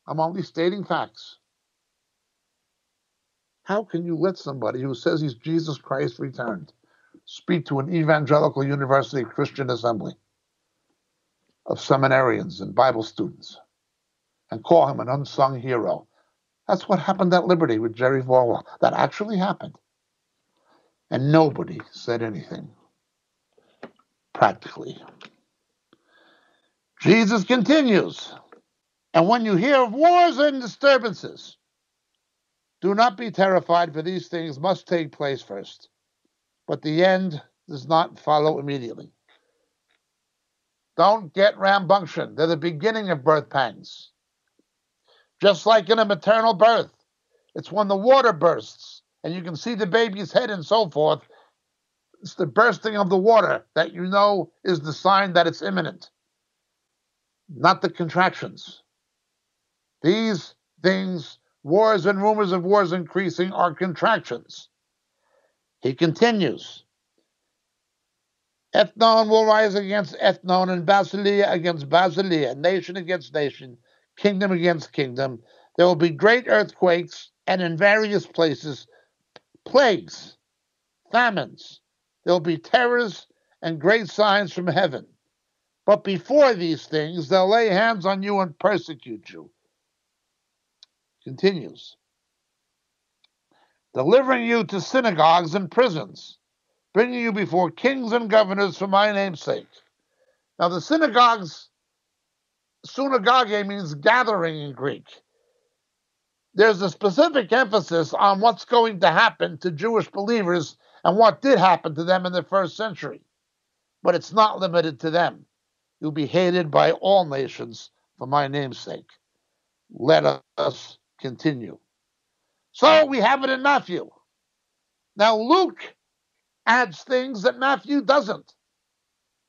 I'm only stating facts. How can you let somebody who says he's Jesus Christ returned speak to an evangelical university Christian assembly? of seminarians and Bible students and call him an unsung hero. That's what happened at Liberty with Jerry Falwell. That actually happened. And nobody said anything, practically. Jesus continues. And when you hear of wars and disturbances, do not be terrified, for these things must take place first. But the end does not follow immediately. Don't get rambunctious. They're the beginning of birth pangs. Just like in a maternal birth, it's when the water bursts and you can see the baby's head and so forth. It's the bursting of the water that you know is the sign that it's imminent, not the contractions. These things, wars and rumors of wars increasing, are contractions. He continues. Ethnon will rise against Ethnon, and Basileia against Basileia, nation against nation, kingdom against kingdom. There will be great earthquakes, and in various places, plagues, famines. There will be terrors and great signs from heaven. But before these things, they'll lay hands on you and persecute you. Continues. Delivering you to synagogues and prisons bringing you before kings and governors for my name's sake. Now, the synagogues, synagogue means gathering in Greek. There's a specific emphasis on what's going to happen to Jewish believers and what did happen to them in the first century. But it's not limited to them. You'll be hated by all nations for my name's sake. Let us continue. So we have it in Matthew. Now, Luke adds things that Matthew doesn't.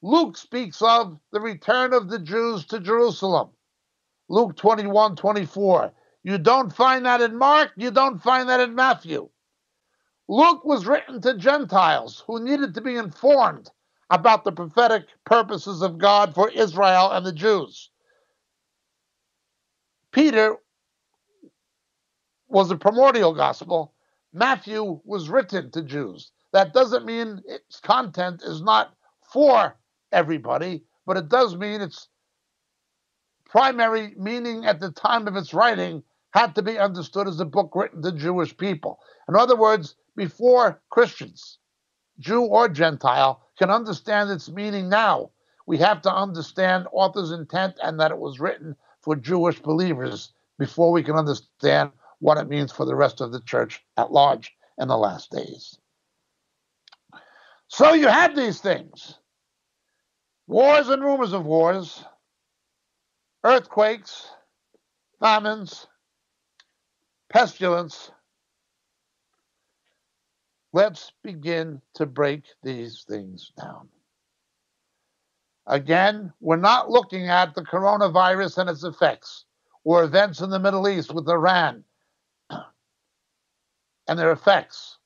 Luke speaks of the return of the Jews to Jerusalem. Luke 21 24. You don't find that in Mark, you don't find that in Matthew. Luke was written to Gentiles who needed to be informed about the prophetic purposes of God for Israel and the Jews. Peter was a primordial gospel. Matthew was written to Jews. That doesn't mean its content is not for everybody, but it does mean its primary meaning at the time of its writing had to be understood as a book written to Jewish people. In other words, before Christians, Jew or Gentile, can understand its meaning now, we have to understand author's intent and that it was written for Jewish believers before we can understand what it means for the rest of the church at large in the last days. So you have these things wars and rumors of wars, earthquakes, famines, pestilence. Let's begin to break these things down. Again, we're not looking at the coronavirus and its effects or events in the Middle East with Iran and their effects.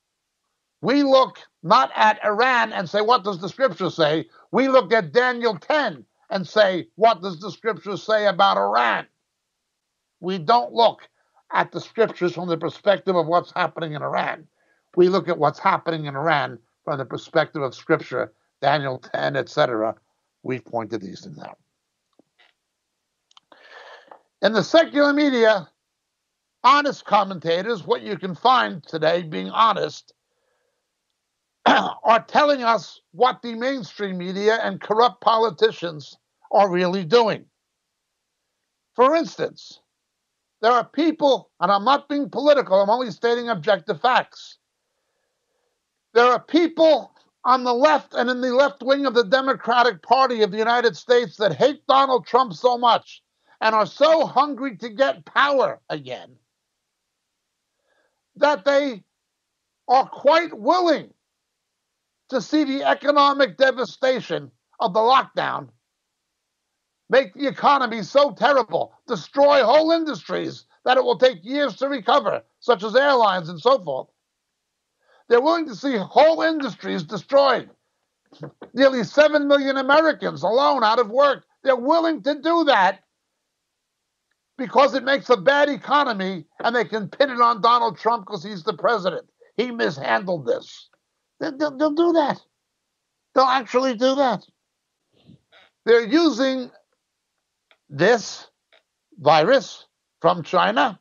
We look not at Iran and say, what does the scripture say? We look at Daniel 10 and say, what does the scripture say about Iran? We don't look at the scriptures from the perspective of what's happening in Iran. We look at what's happening in Iran from the perspective of scripture, Daniel 10, etc. We've pointed these things out. In the secular media, honest commentators, what you can find today, being honest, are telling us what the mainstream media and corrupt politicians are really doing. For instance, there are people, and I'm not being political, I'm only stating objective facts. There are people on the left and in the left wing of the Democratic Party of the United States that hate Donald Trump so much and are so hungry to get power again that they are quite willing to see the economic devastation of the lockdown make the economy so terrible, destroy whole industries that it will take years to recover, such as airlines and so forth. They're willing to see whole industries destroyed. Nearly 7 million Americans alone out of work. They're willing to do that because it makes a bad economy and they can pin it on Donald Trump because he's the president. He mishandled this. They'll, they'll do that. They'll actually do that. They're using this virus from China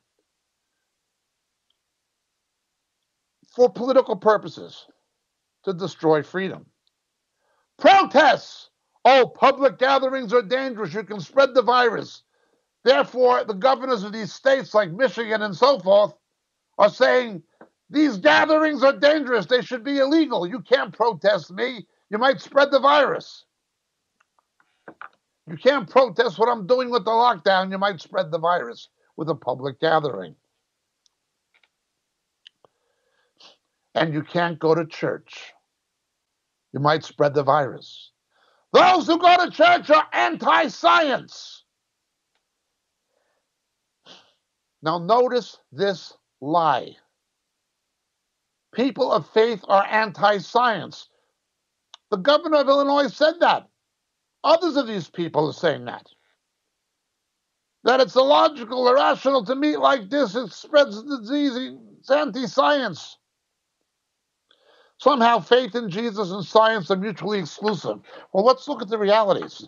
for political purposes to destroy freedom. Protests! Oh, public gatherings are dangerous. You can spread the virus. Therefore, the governors of these states, like Michigan and so forth, are saying these gatherings are dangerous. They should be illegal. You can't protest me. You might spread the virus. You can't protest what I'm doing with the lockdown. You might spread the virus with a public gathering. And you can't go to church. You might spread the virus. Those who go to church are anti science. Now, notice this lie. People of faith are anti science. The governor of Illinois said that. Others of these people are saying that. That it's illogical, irrational to meet like this, it spreads disease, it's anti science. Somehow faith in Jesus and science are mutually exclusive. Well, let's look at the realities.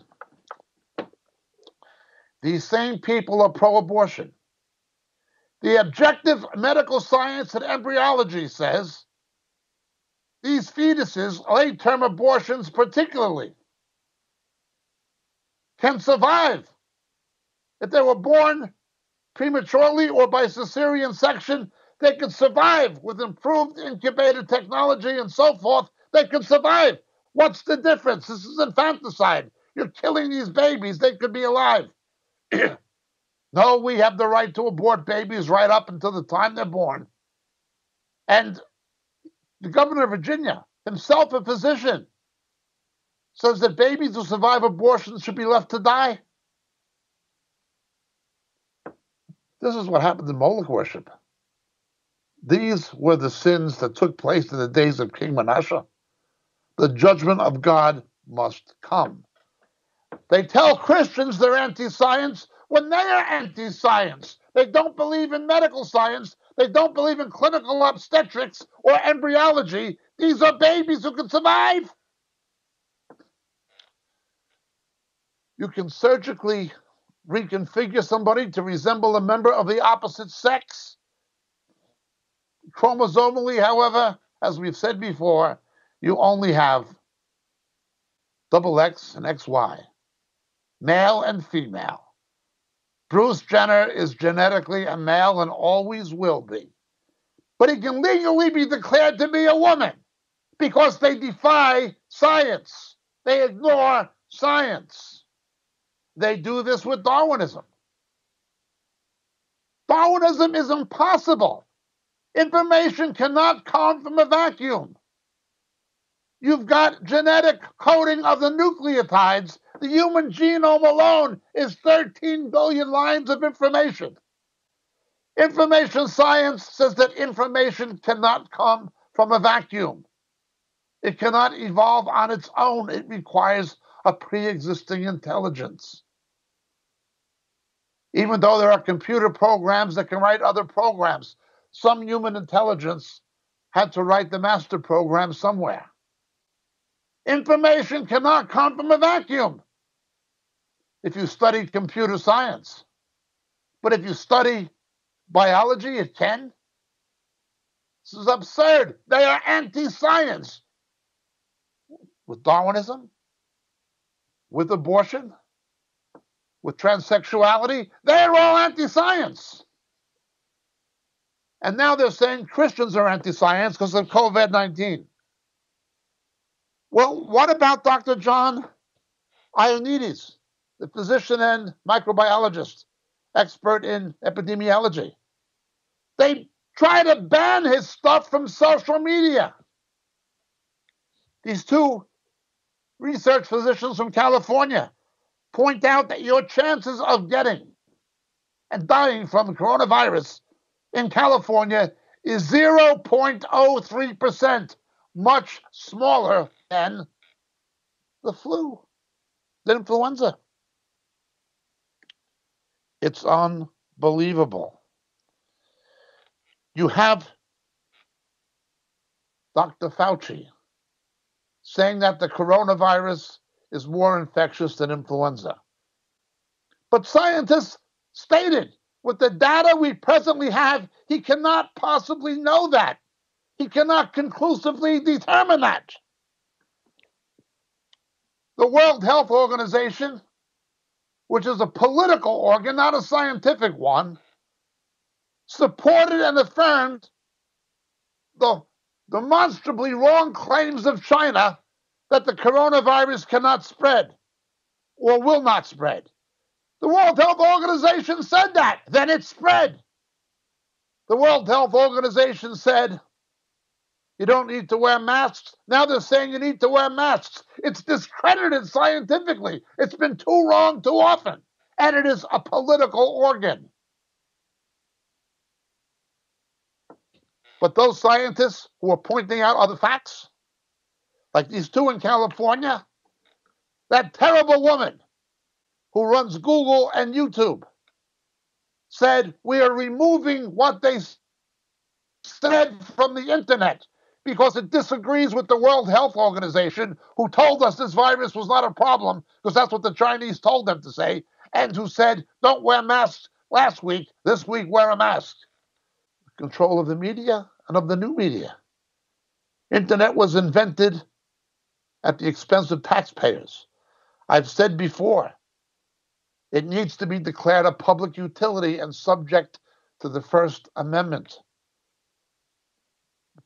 These same people are pro abortion. The objective medical science and embryology says these fetuses, late term abortions particularly, can survive. If they were born prematurely or by cesarean section, they could survive with improved incubator technology and so forth. They could survive. What's the difference? This is infanticide. You're killing these babies. They could be alive. no, we have the right to abort babies right up until the time they're born. And the governor of Virginia, himself a physician, says that babies who survive abortion should be left to die. This is what happened in Moloch worship. These were the sins that took place in the days of King Manasseh. The judgment of God must come. They tell Christians they're anti science when they are anti science. They don't believe in medical science. They don't believe in clinical obstetrics or embryology. These are babies who can survive. You can surgically reconfigure somebody to resemble a member of the opposite sex. Chromosomally, however, as we've said before, you only have double X and XY, male and female. Bruce Jenner is genetically a male and always will be. But he can legally be declared to be a woman because they defy science. They ignore science. They do this with Darwinism. Darwinism is impossible. Information cannot come from a vacuum. You've got genetic coding of the nucleotides. The human genome alone is 13 billion lines of information. Information science says that information cannot come from a vacuum. It cannot evolve on its own. It requires a pre existing intelligence. Even though there are computer programs that can write other programs, some human intelligence had to write the master program somewhere. Information cannot come from a vacuum if you study computer science. But if you study biology, it can. This is absurd. They are anti science. With Darwinism, with abortion, with transsexuality, they're all anti science. And now they're saying Christians are anti science because of COVID 19. Well, what about Dr. John Ioannidis, the physician and microbiologist, expert in epidemiology? They try to ban his stuff from social media. These two research physicians from California point out that your chances of getting and dying from coronavirus in California is 0.03%, much smaller than the flu, the influenza. It's unbelievable. You have Dr. Fauci saying that the coronavirus is more infectious than influenza. But scientists stated with the data we presently have, he cannot possibly know that. He cannot conclusively determine that. The World Health Organization, which is a political organ, not a scientific one, supported and affirmed the demonstrably wrong claims of China that the coronavirus cannot spread or will not spread. The World Health Organization said that. Then it spread. The World Health Organization said you don't need to wear masks. Now they're saying you need to wear masks. It's discredited scientifically. It's been too wrong too often. And it is a political organ. But those scientists who are pointing out other facts, like these two in California, that terrible woman who runs Google and YouTube, said we are removing what they said from the internet because it disagrees with the World Health Organization, who told us this virus was not a problem because that's what the Chinese told them to say, and who said, don't wear masks last week, this week wear a mask. Control of the media and of the new media. Internet was invented at the expense of taxpayers. I've said before, it needs to be declared a public utility and subject to the First Amendment.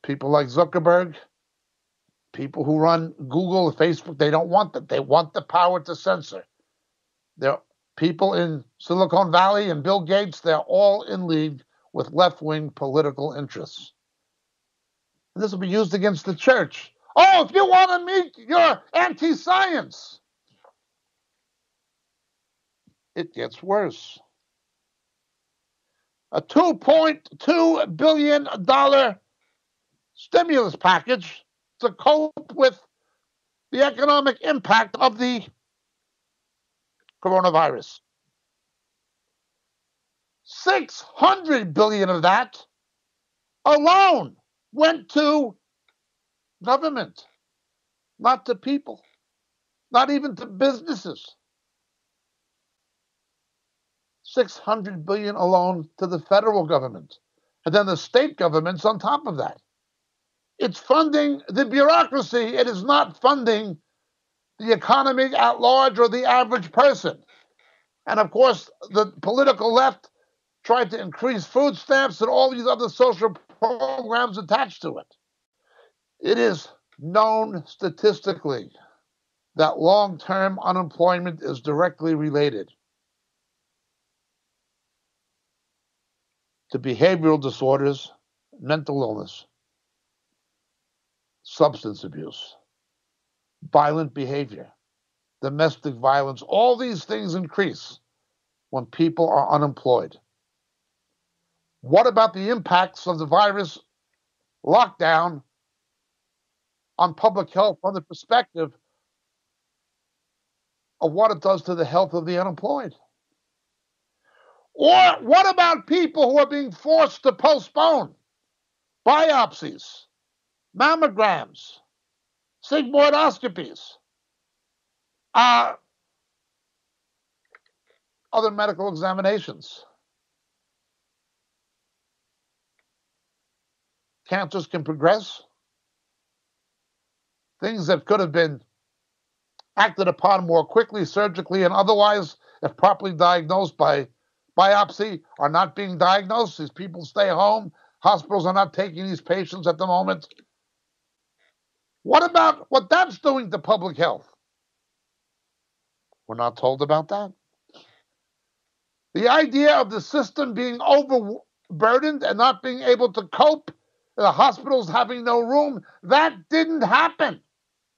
People like Zuckerberg, people who run Google, Facebook, they don't want that. They want the power to censor. They're people in Silicon Valley and Bill Gates, they're all in league with left wing political interests. And this will be used against the church. Oh, if you want to meet, you're anti science it gets worse. A $2.2 billion stimulus package to cope with the economic impact of the coronavirus. 600 billion of that alone went to government, not to people, not even to businesses. 600 billion alone to the federal government and then the state governments on top of that. It's funding the bureaucracy. It is not funding the economy at large or the average person. And of course the political left tried to increase food stamps and all these other social programs attached to it it is known statistically that long-term unemployment is directly related to behavioral disorders, mental illness, substance abuse, violent behavior, domestic violence. All these things increase when people are unemployed. What about the impacts of the virus lockdown on public health from the perspective of what it does to the health of the unemployed? Or what about people who are being forced to postpone biopsies, mammograms, sigmoidoscopies, uh, other medical examinations? Cancers can progress. Things that could have been acted upon more quickly, surgically, and otherwise, if properly diagnosed by biopsy are not being diagnosed. These people stay home. Hospitals are not taking these patients at the moment. What about what that's doing to public health? We're not told about that. The idea of the system being overburdened and not being able to cope, the hospitals having no room, that didn't happen.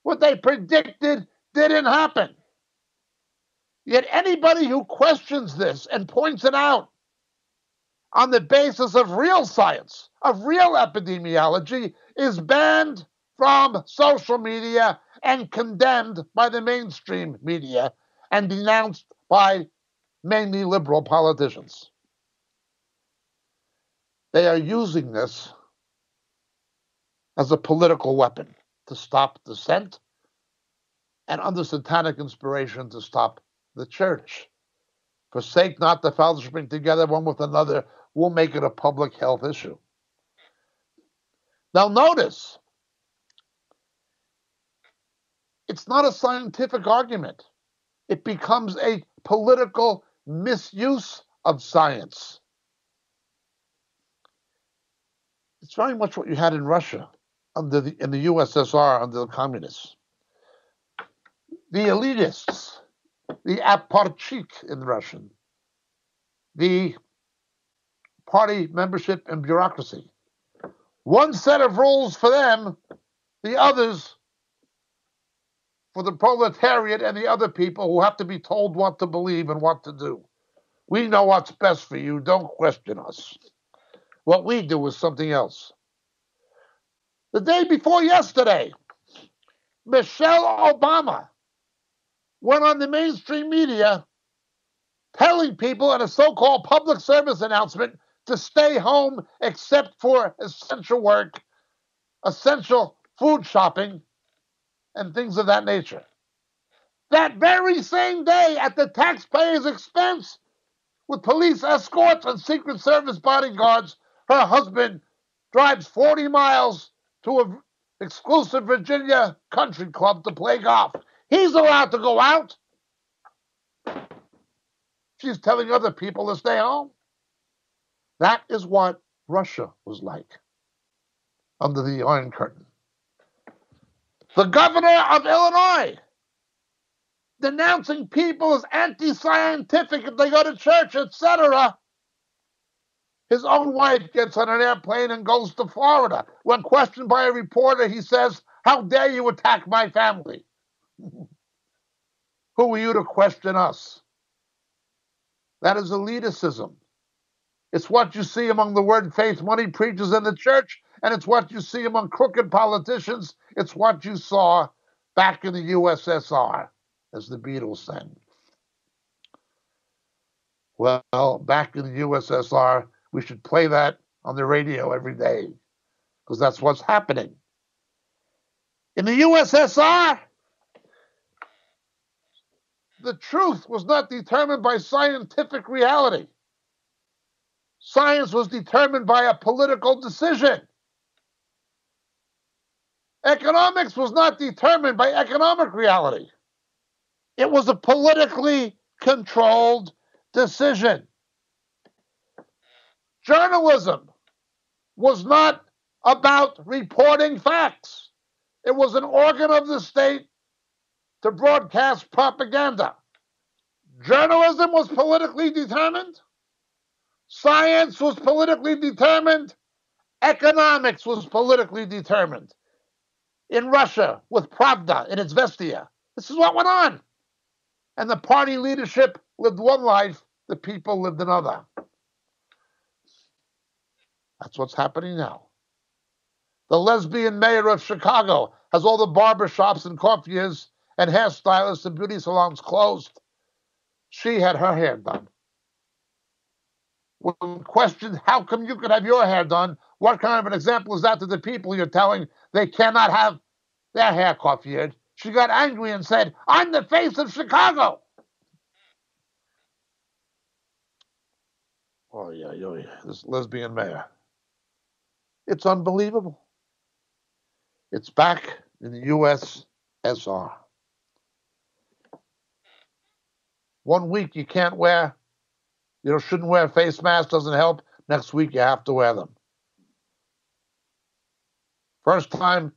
What they predicted didn't happen. Yet anybody who questions this and points it out on the basis of real science, of real epidemiology, is banned from social media and condemned by the mainstream media and denounced by mainly liberal politicians. They are using this as a political weapon to stop dissent and under satanic inspiration to stop the church. forsake not the fellowshipping together one with another, we'll make it a public health issue. Now, notice, it's not a scientific argument. It becomes a political misuse of science. It's very much what you had in Russia under the in the USSR under the communists. The elitists, the apparatchik in Russian, the party membership and bureaucracy. One set of rules for them, the others for the proletariat and the other people who have to be told what to believe and what to do. We know what's best for you. Don't question us. What we do is something else. The day before yesterday, Michelle Obama went on the mainstream media telling people in a so called public service announcement to stay home except for essential work, essential food shopping, and things of that nature. That very same day, at the taxpayer's expense, with police escorts and Secret Service bodyguards, her husband drives 40 miles to an exclusive Virginia country club to play golf. He's allowed to go out. She's telling other people to stay home. That is what Russia was like under the Iron Curtain. The governor of Illinois denouncing people as anti scientific if they go to church, etc. His own wife gets on an airplane and goes to Florida. When questioned by a reporter, he says, How dare you attack my family? Who are you to question us? That is elitism. It's what you see among the word faith money preachers in the church, and it's what you see among crooked politicians. It's what you saw back in the USSR, as the Beatles sang. Well, back in the USSR, we should play that on the radio every day because that's what's happening. In the USSR, the truth was not determined by scientific reality. Science was determined by a political decision. Economics was not determined by economic reality. It was a politically controlled decision. Journalism was not about reporting facts. It was an organ of the state to broadcast propaganda. Journalism was politically determined. Science was politically determined. Economics was politically determined. In Russia, with Pravda Izvestia. this is what went on. And the party leadership lived one life, the people lived another. That's what's happening now. The lesbian mayor of Chicago has all the barber shops and coiffures and hairstylists and beauty salons closed. She had her hair done. When questioned, how come you could have your hair done? What kind of an example is that to the people you're telling they cannot have their hair coiffured? She got angry and said, I'm the face of Chicago. Oh, yeah, yeah, yeah. This lesbian mayor. It's unbelievable. It's back in the USSR. One week you can't wear, you know, shouldn't wear face mask, doesn't help. Next week you have to wear them. First time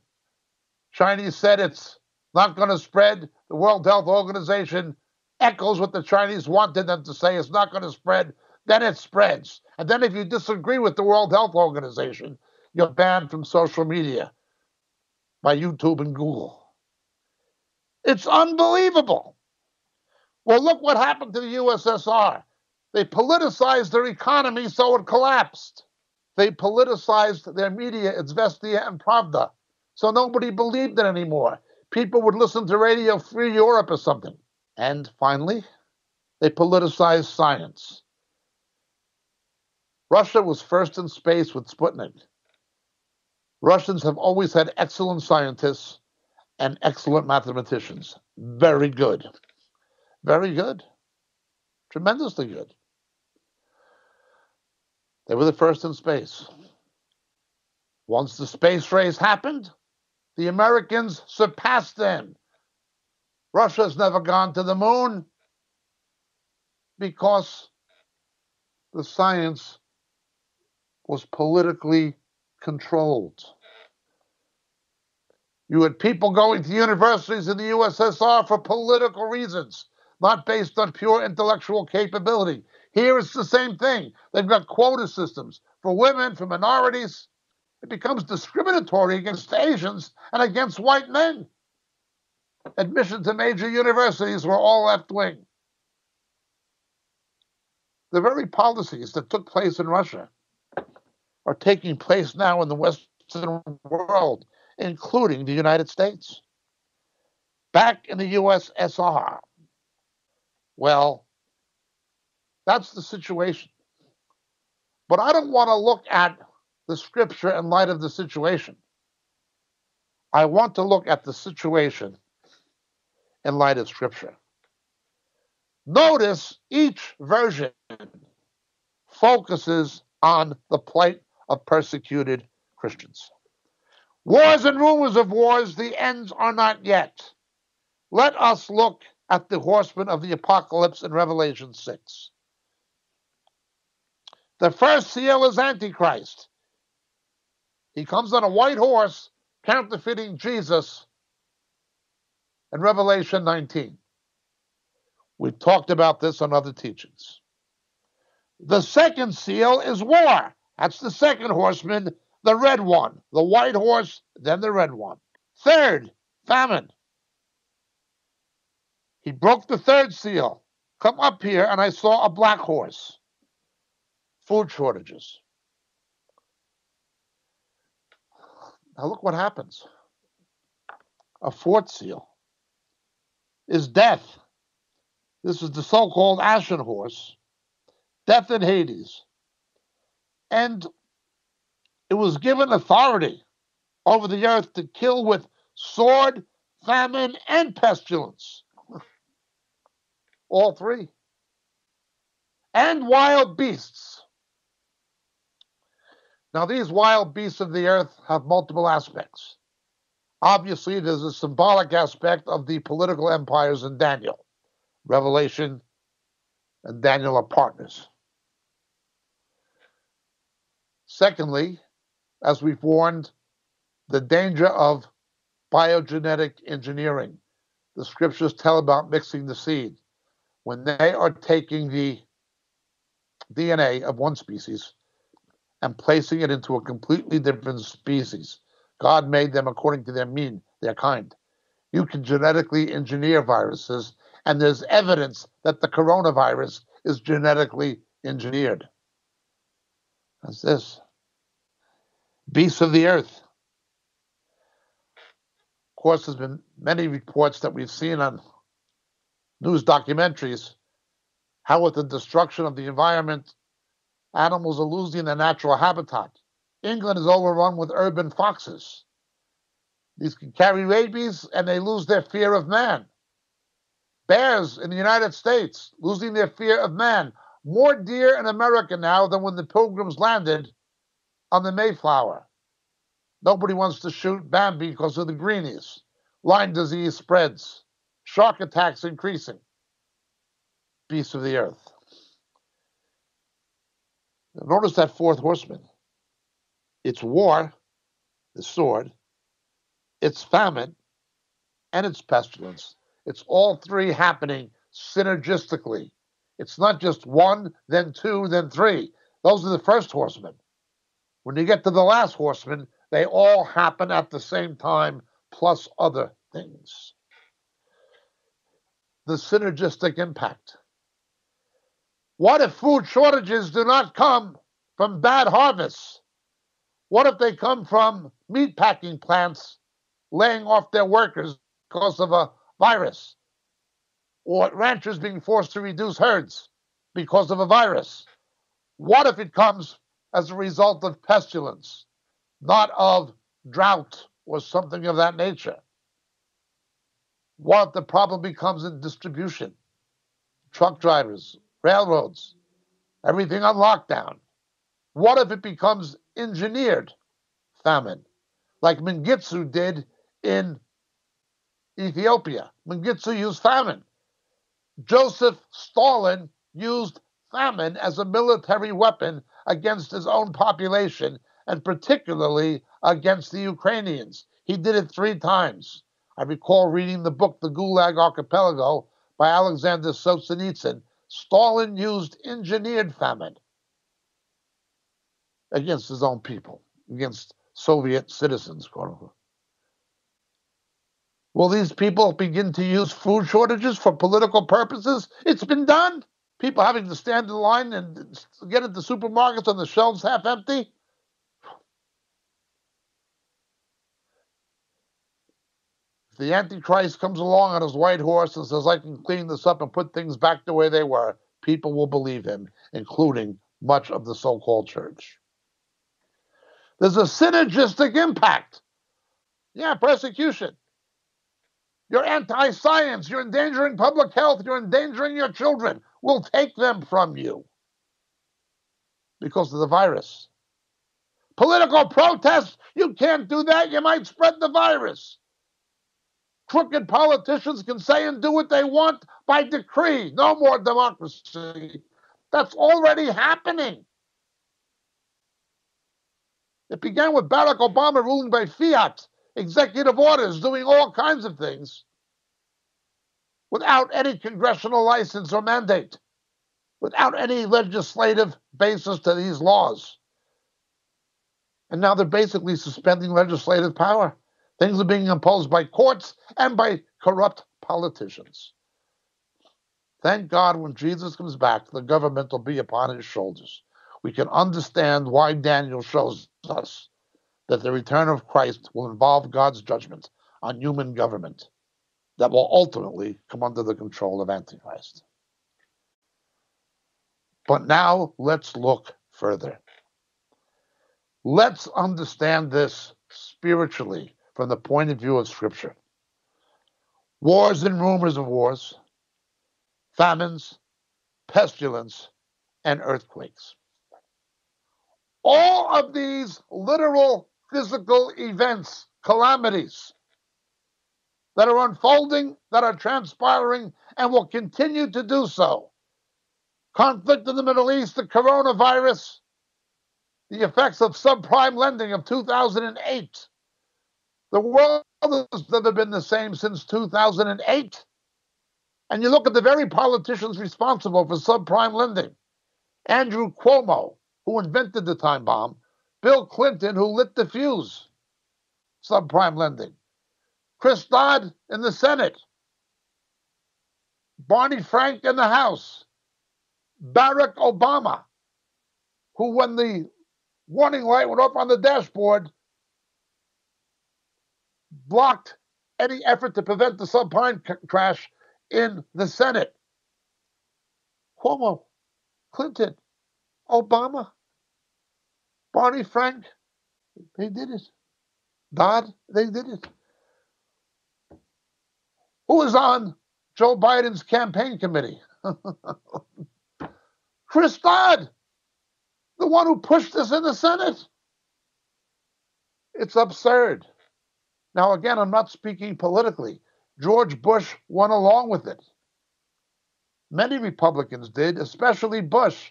Chinese said it's not going to spread, the World Health Organization echoes what the Chinese wanted them to say. It's not going to spread. Then it spreads. And then if you disagree with the World Health Organization, you're banned from social media by YouTube and Google. It's unbelievable. Well, look what happened to the USSR. They politicized their economy so it collapsed. They politicized their media, Izvestia and Pravda, so nobody believed it anymore. People would listen to Radio Free Europe or something. And finally, they politicized science. Russia was first in space with Sputnik. Russians have always had excellent scientists and excellent mathematicians. Very good. Very good. tremendously good. They were the first in space. Once the space race happened, the Americans surpassed them. Russia's never gone to the moon because the science was politically controlled. You had people going to universities in the USSR for political reasons, not based on pure intellectual capability. Here it's the same thing. They've got quota systems for women, for minorities. It becomes discriminatory against Asians and against white men. Admission to major universities were all left wing. The very policies that took place in Russia are taking place now in the Western world, including the United States. Back in the USSR, well, that's the situation. But I don't want to look at the scripture in light of the situation. I want to look at the situation in light of scripture. Notice each version focuses on the plight of persecuted Christians. Wars and rumors of wars, the ends are not yet. Let us look at the horsemen of the apocalypse in Revelation 6. The first seal is Antichrist. He comes on a white horse, counterfeiting Jesus in Revelation 19. We've talked about this on other teachings. The second seal is war. That's the second horseman, the red one. The white horse, then the red one. Third, famine. He broke the third seal. Come up here, and I saw a black horse. Food shortages. Now look what happens. A fourth seal is death. This is the so called Ashen Horse, death in Hades. And it was given authority over the earth to kill with sword, famine, and pestilence. All three. And wild beasts. Now, these wild beasts of the earth have multiple aspects. Obviously, there's a symbolic aspect of the political empires in Daniel. Revelation and Daniel are partners. Secondly, as we've warned, the danger of biogenetic engineering. The scriptures tell about mixing the seed. When they are taking the DNA of one species and placing it into a completely different species. God made them according to their mean, their kind. You can genetically engineer viruses, and there's evidence that the coronavirus is genetically engineered. That's this. Beasts of the earth. Of course, there's been many reports that we've seen on news documentaries how, with the destruction of the environment Animals are losing their natural habitat. England is overrun with urban foxes. These can carry rabies and they lose their fear of man. Bears in the United States losing their fear of man. More deer in America now than when the pilgrims landed on the Mayflower. Nobody wants to shoot Bambi because of the greenies. Lyme disease spreads. Shark attacks increasing. Beasts of the earth. Notice that fourth horseman. It's war, the sword, it's famine, and it's pestilence. It's all three happening synergistically. It's not just one, then two, then three. Those are the first horsemen. When you get to the last horseman, they all happen at the same time, plus other things. The synergistic impact. What if food shortages do not come from bad harvests? What if they come from meat packing plants laying off their workers because of a virus? Or ranchers being forced to reduce herds because of a virus? What if it comes as a result of pestilence, not of drought or something of that nature? What if the problem becomes in distribution? Truck drivers, railroads, everything on lockdown. What if it becomes engineered famine, like Mengistu did in Ethiopia? Mengistu used famine. Joseph Stalin used famine as a military weapon against his own population and particularly against the Ukrainians. He did it three times. I recall reading the book The Gulag Archipelago by Alexander Solzhenitsyn. Stalin used engineered famine against his own people, against Soviet citizens, quote unquote. Will these people begin to use food shortages for political purposes? It's been done. People having to stand in line and get into supermarkets on the shelves half empty. If the Antichrist comes along on his white horse and says, I can clean this up and put things back the way they were, people will believe him, including much of the so called church. There's a synergistic impact. Yeah, persecution. You're anti science. You're endangering public health. You're endangering your children. We'll take them from you because of the virus. Political protests, You can't do that. You might spread the virus. Crooked politicians can say and do what they want by decree. No more democracy. That's already happening. It began with Barack Obama ruling by fiat, executive orders, doing all kinds of things without any congressional license or mandate, without any legislative basis to these laws. And now they're basically suspending legislative power. Things are being imposed by courts and by corrupt politicians. Thank God when Jesus comes back, the government will be upon his shoulders we can understand why Daniel shows us that the return of Christ will involve God's judgment on human government that will ultimately come under the control of Antichrist. But now let's look further. Let's understand this spiritually from the point of view of Scripture. Wars and rumors of wars, famines, pestilence, and earthquakes all of these literal physical events, calamities that are unfolding, that are transpiring, and will continue to do so. Conflict in the Middle East, the coronavirus, the effects of subprime lending of 2008. The world has never been the same since 2008. And you look at the very politicians responsible for subprime lending Andrew Cuomo, who invented the time bomb, Bill Clinton, who lit the fuse, subprime lending, Chris Dodd in the Senate, Barney Frank in the House, Barack Obama, who, when the warning light went off on the dashboard, blocked any effort to prevent the subprime c- crash in the Senate. Cuomo, Clinton, Obama, Barney Frank, they did it. Dodd, they did it. Who was on Joe Biden's campaign committee? Chris Dodd, the one who pushed this in the Senate. It's absurd. Now, again, I'm not speaking politically. George Bush went along with it. Many Republicans did, especially Bush.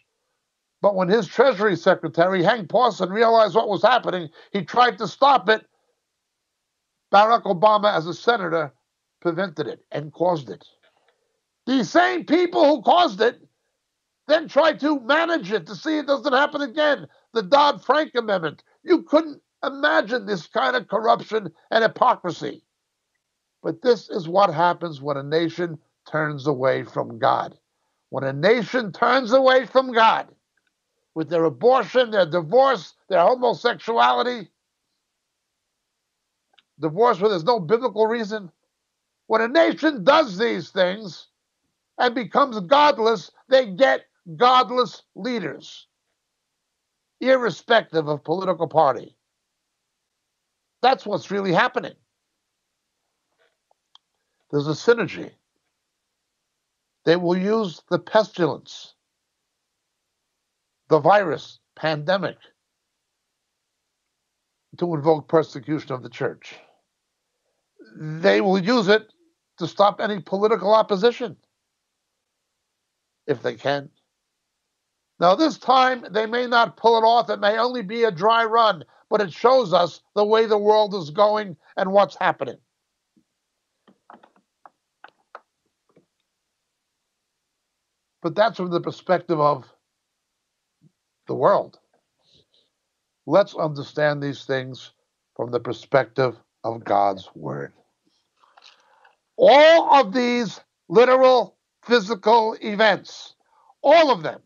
But when his Treasury Secretary, Hank Paulson, realized what was happening, he tried to stop it. Barack Obama, as a senator, prevented it and caused it. These same people who caused it then tried to manage it to see it doesn't happen again. The Dodd Frank Amendment. You couldn't imagine this kind of corruption and hypocrisy. But this is what happens when a nation turns away from God. When a nation turns away from God, with their abortion, their divorce, their homosexuality, divorce where there's no biblical reason. When a nation does these things and becomes godless, they get godless leaders, irrespective of political party. That's what's really happening. There's a synergy. They will use the pestilence the virus pandemic to invoke persecution of the church. They will use it to stop any political opposition if they can. Now, this time they may not pull it off. It may only be a dry run, but it shows us the way the world is going and what's happening. But that's from the perspective of the world. Let's understand these things from the perspective of God's Word. All of these literal physical events, all of them,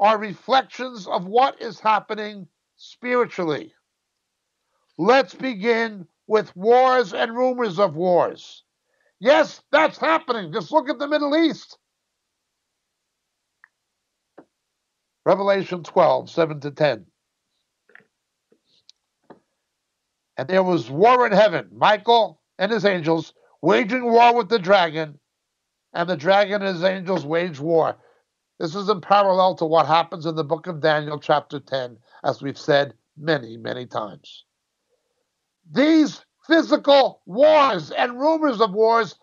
are reflections of what is happening spiritually. Let's begin with wars and rumors of wars. Yes, that's happening. Just look at the Middle East. Revelation 12, 7 to 10. And there was war in heaven. Michael and his angels waging war with the dragon, and the dragon and his angels wage war. This is in parallel to what happens in the book of Daniel, chapter 10, as we've said many, many times. These physical wars and rumors of wars,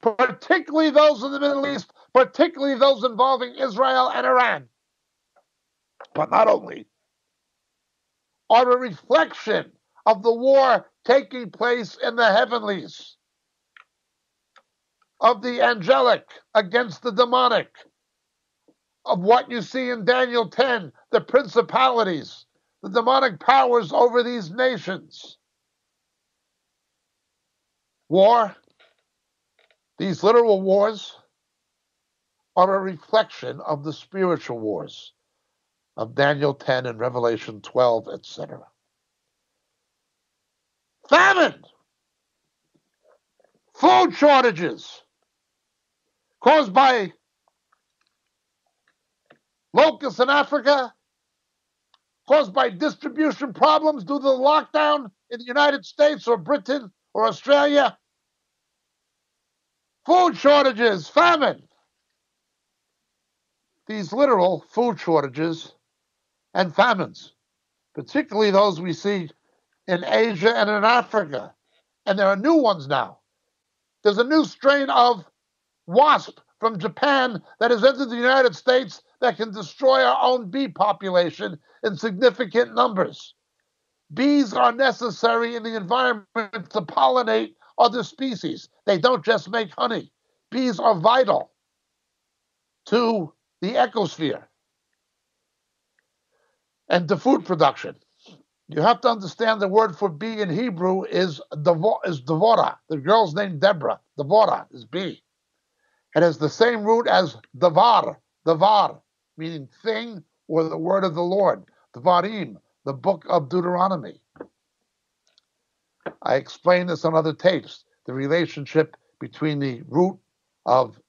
particularly those in the Middle East, particularly those involving Israel and Iran, but not only, are a reflection of the war taking place in the heavenlies, of the angelic against the demonic, of what you see in Daniel 10, the principalities, the demonic powers over these nations. War, these literal wars, are a reflection of the spiritual wars of Daniel 10 and Revelation 12, etc. Famine, food shortages caused by locusts in Africa, caused by distribution problems due to the lockdown in the United States or Britain or Australia. Food shortages, famine. These literal food shortages and famines, particularly those we see in Asia and in Africa. And there are new ones now. There's a new strain of wasp from Japan that has entered the United States that can destroy our own bee population in significant numbers. Bees are necessary in the environment to pollinate other species. They don't just make honey. Bees are vital to the ecosphere and to food production. You have to understand the word for bee in Hebrew is is Devora. The girl's name Deborah. Devora is bee. It has the same root as Devar, Devar, meaning thing or the word of the Lord. Devarim, the book of Deuteronomy. I explained this on other tapes. The relationship between the root of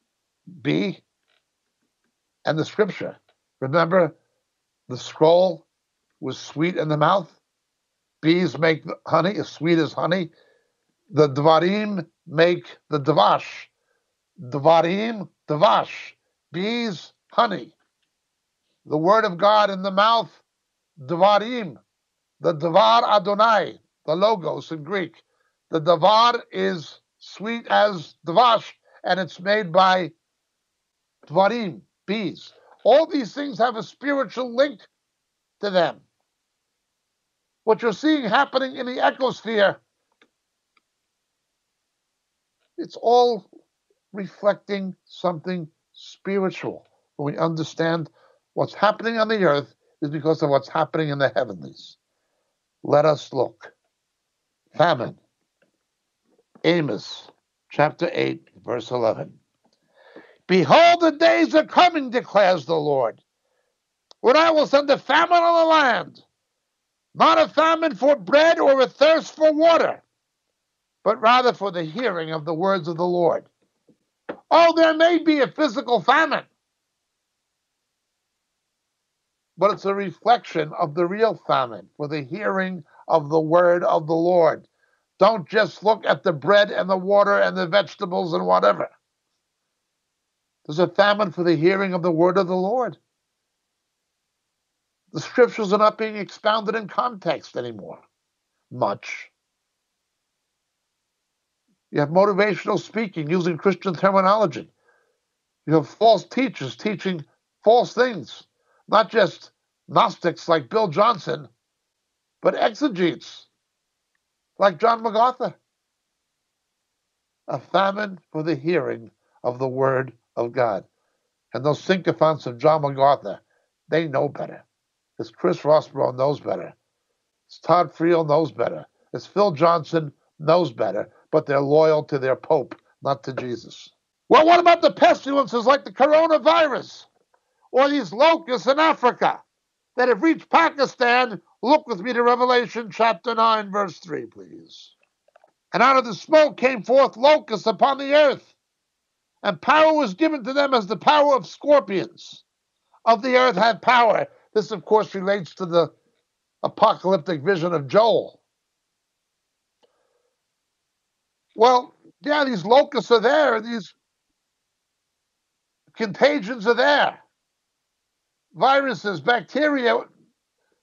bee and the scripture. Remember, the scroll was sweet in the mouth. Bees make honey as sweet as honey. The dvarim make the dvash. Dvarim, dvash. Bees, honey. The word of God in the mouth, dvarim. The dvar Adonai, the logos in Greek. The dvar is sweet as dvash, and it's made by dvarim, bees. All these things have a spiritual link to them what you're seeing happening in the ecosphere, it's all reflecting something spiritual. When we understand what's happening on the earth is because of what's happening in the heavenlies. Let us look. Famine. Amos chapter 8, verse 11. Behold, the days are coming, declares the Lord, when I will send a famine on the land not a famine for bread or a thirst for water, but rather for the hearing of the words of the Lord. Oh, there may be a physical famine, but it's a reflection of the real famine for the hearing of the word of the Lord. Don't just look at the bread and the water and the vegetables and whatever. There's a famine for the hearing of the word of the Lord. The scriptures are not being expounded in context anymore. Much. You have motivational speaking using Christian terminology. You have false teachers teaching false things, not just Gnostics like Bill Johnson, but exegetes like John MacArthur. A famine for the hearing of the word of God. And those sycophants of John MacArthur, they know better. As Chris Rosebrough knows better. It's Todd Friel knows better. It's Phil Johnson knows better, but they're loyal to their Pope, not to Jesus. Well, what about the pestilences like the coronavirus or these locusts in Africa that have reached Pakistan? Look with me to Revelation chapter 9, verse 3, please. And out of the smoke came forth locusts upon the earth, and power was given to them as the power of scorpions. Of the earth had power. This, of course, relates to the apocalyptic vision of Joel. Well, yeah, these locusts are there, these contagions are there. Viruses, bacteria,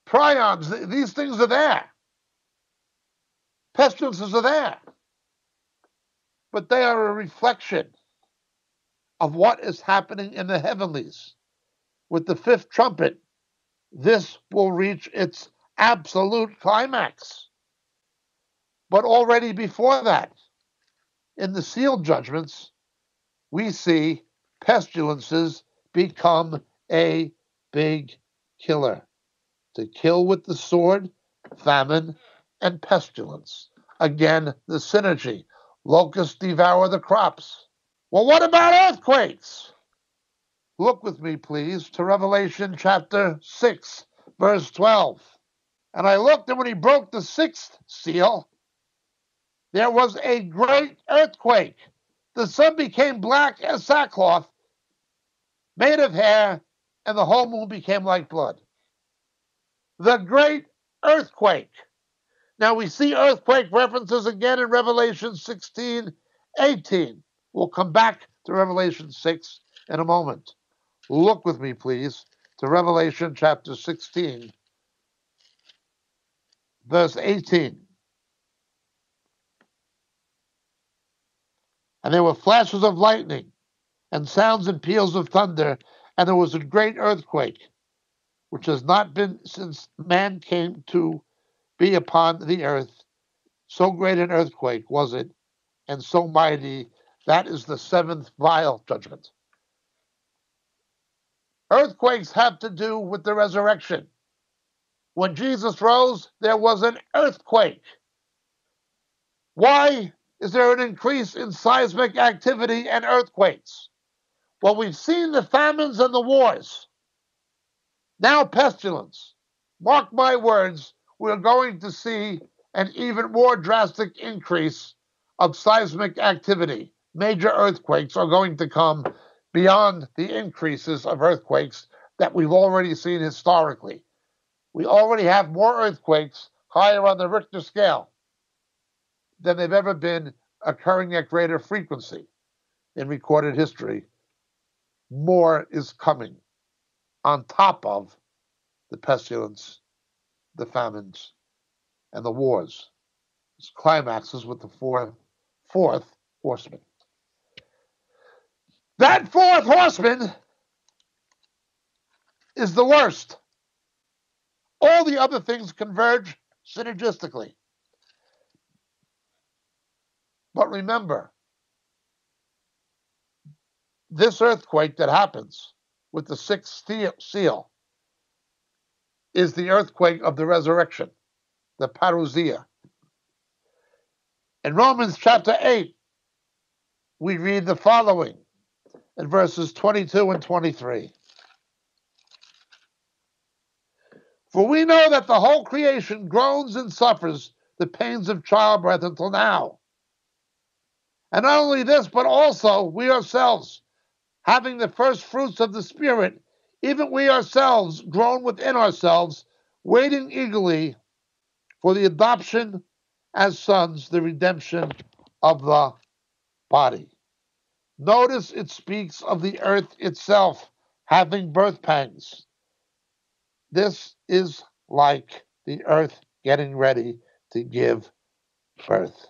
prions, these things are there. Pestilences are there. But they are a reflection of what is happening in the heavenlies. With the fifth trumpet, this will reach its absolute climax. But already before that, in the sealed judgments, we see pestilences become a big killer. To kill with the sword, famine, and pestilence. Again, the synergy. Locusts devour the crops. Well, what about earthquakes? Look with me, please, to Revelation chapter 6, verse 12. And I looked, and when he broke the sixth seal, there was a great earthquake. The sun became black as sackcloth, made of hair, and the whole moon became like blood. The great earthquake. Now we see earthquake references again in Revelation 16, 18. We'll come back to Revelation 6 in a moment. Look with me, please, to Revelation chapter 16, verse 18. And there were flashes of lightning, and sounds and peals of thunder, and there was a great earthquake, which has not been since man came to be upon the earth. So great an earthquake was it, and so mighty. That is the seventh vial judgment. Earthquakes have to do with the resurrection. When Jesus rose, there was an earthquake. Why is there an increase in seismic activity and earthquakes? Well, we've seen the famines and the wars. Now, pestilence. Mark my words, we're going to see an even more drastic increase of seismic activity. Major earthquakes are going to come beyond the increases of earthquakes that we've already seen historically. We already have more earthquakes higher on the Richter scale than they've ever been occurring at greater frequency in recorded history. More is coming on top of the pestilence the famines, and the wars. Its climaxes with the fourth, fourth horseman. That fourth horseman is the worst. All the other things converge synergistically. But remember, this earthquake that happens with the sixth seal is the earthquake of the resurrection, the parousia. In Romans chapter 8, we read the following in verses 22 and 23. For we know that the whole creation groans and suffers the pains of childbirth until now. And not only this, but also we ourselves, having the first fruits of the Spirit, even we ourselves, grown within ourselves, waiting eagerly for the adoption as sons, the redemption of the body. Notice it speaks of the earth itself having birth pangs. this is like the earth getting ready to give birth,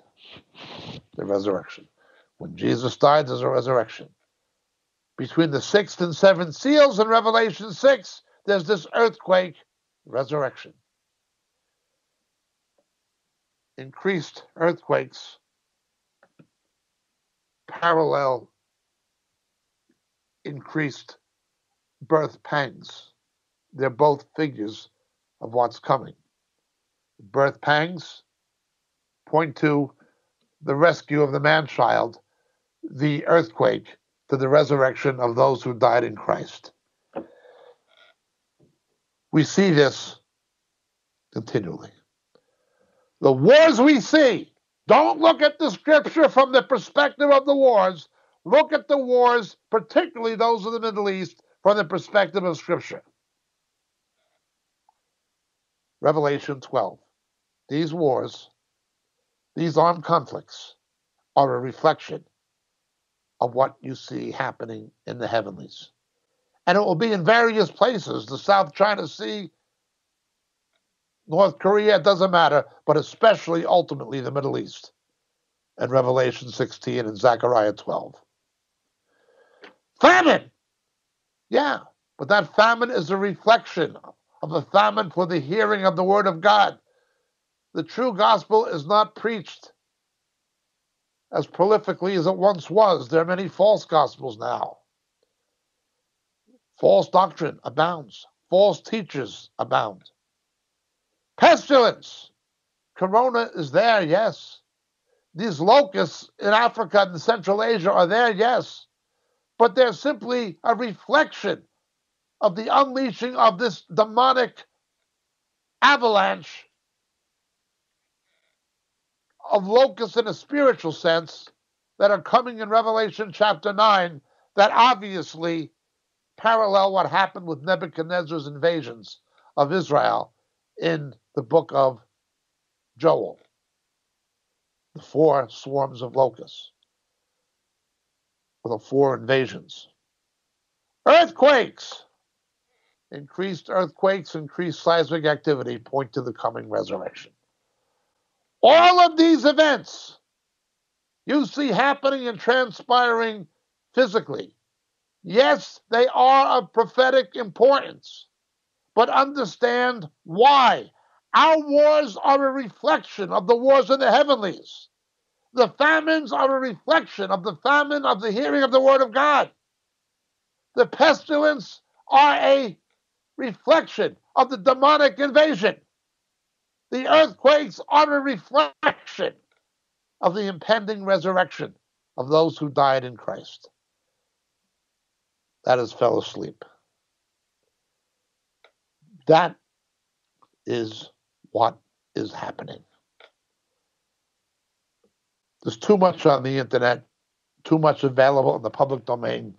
the resurrection. When Jesus died, there's a resurrection. Between the sixth and seventh seals in Revelation 6, there's this earthquake, resurrection. Increased earthquakes parallel increased birth pangs. They're both figures of what's coming. Birth pangs point to the rescue of the man child, the earthquake to the resurrection of those who died in Christ. We see this continually. The wars we see, don't look at the scripture from the perspective of the wars. Look at the wars, particularly those of the Middle East, from the perspective of scripture. Revelation 12. These wars, these armed conflicts, are a reflection of what you see happening in the heavenlies. And it will be in various places the South China Sea, North Korea, it doesn't matter, but especially ultimately the Middle East and Revelation 16 and Zechariah 12. Famine! Yeah, but that famine is a reflection of a famine for the hearing of the word of God. The true gospel is not preached as prolifically as it once was. There are many false gospels now. False doctrine abounds, false teachers abound. Pestilence. Corona is there, yes. These locusts in Africa and Central Asia are there, yes. But they're simply a reflection of the unleashing of this demonic avalanche of locusts in a spiritual sense that are coming in Revelation chapter 9 that obviously parallel what happened with Nebuchadnezzar's invasions of Israel in the book of Joel. The four swarms of locusts, the four invasions. Earthquakes! Increased earthquakes, increased seismic activity point to the coming resurrection. All of these events you see happening and transpiring physically. Yes, they are of prophetic importance, but understand why. Our wars are a reflection of the wars in the heavenlies. The famines are a reflection of the famine of the hearing of the word of God. The pestilence are a reflection of the demonic invasion. The earthquakes are a reflection of the impending resurrection of those who died in Christ. That is fell asleep. That is what is happening. There's too much on the internet, too much available in the public domain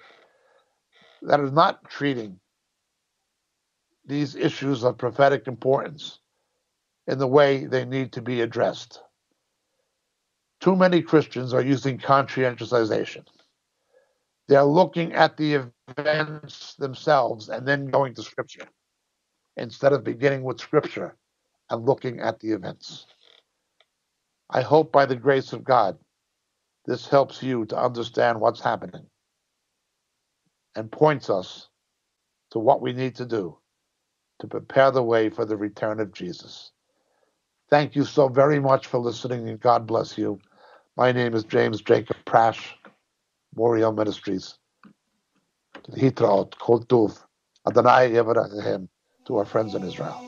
that is not treating these issues of prophetic importance in the way they need to be addressed. Too many Christians are using conscientiousization. They're looking at the events themselves and then going to Scripture instead of beginning with Scripture and looking at the events. I hope by the grace of God, this helps you to understand what's happening and points us to what we need to do to prepare the way for the return of Jesus. Thank you so very much for listening and God bless you. My name is James Jacob Prasch, Moriel Ministries. Kol Tuv, to our friends in Israel.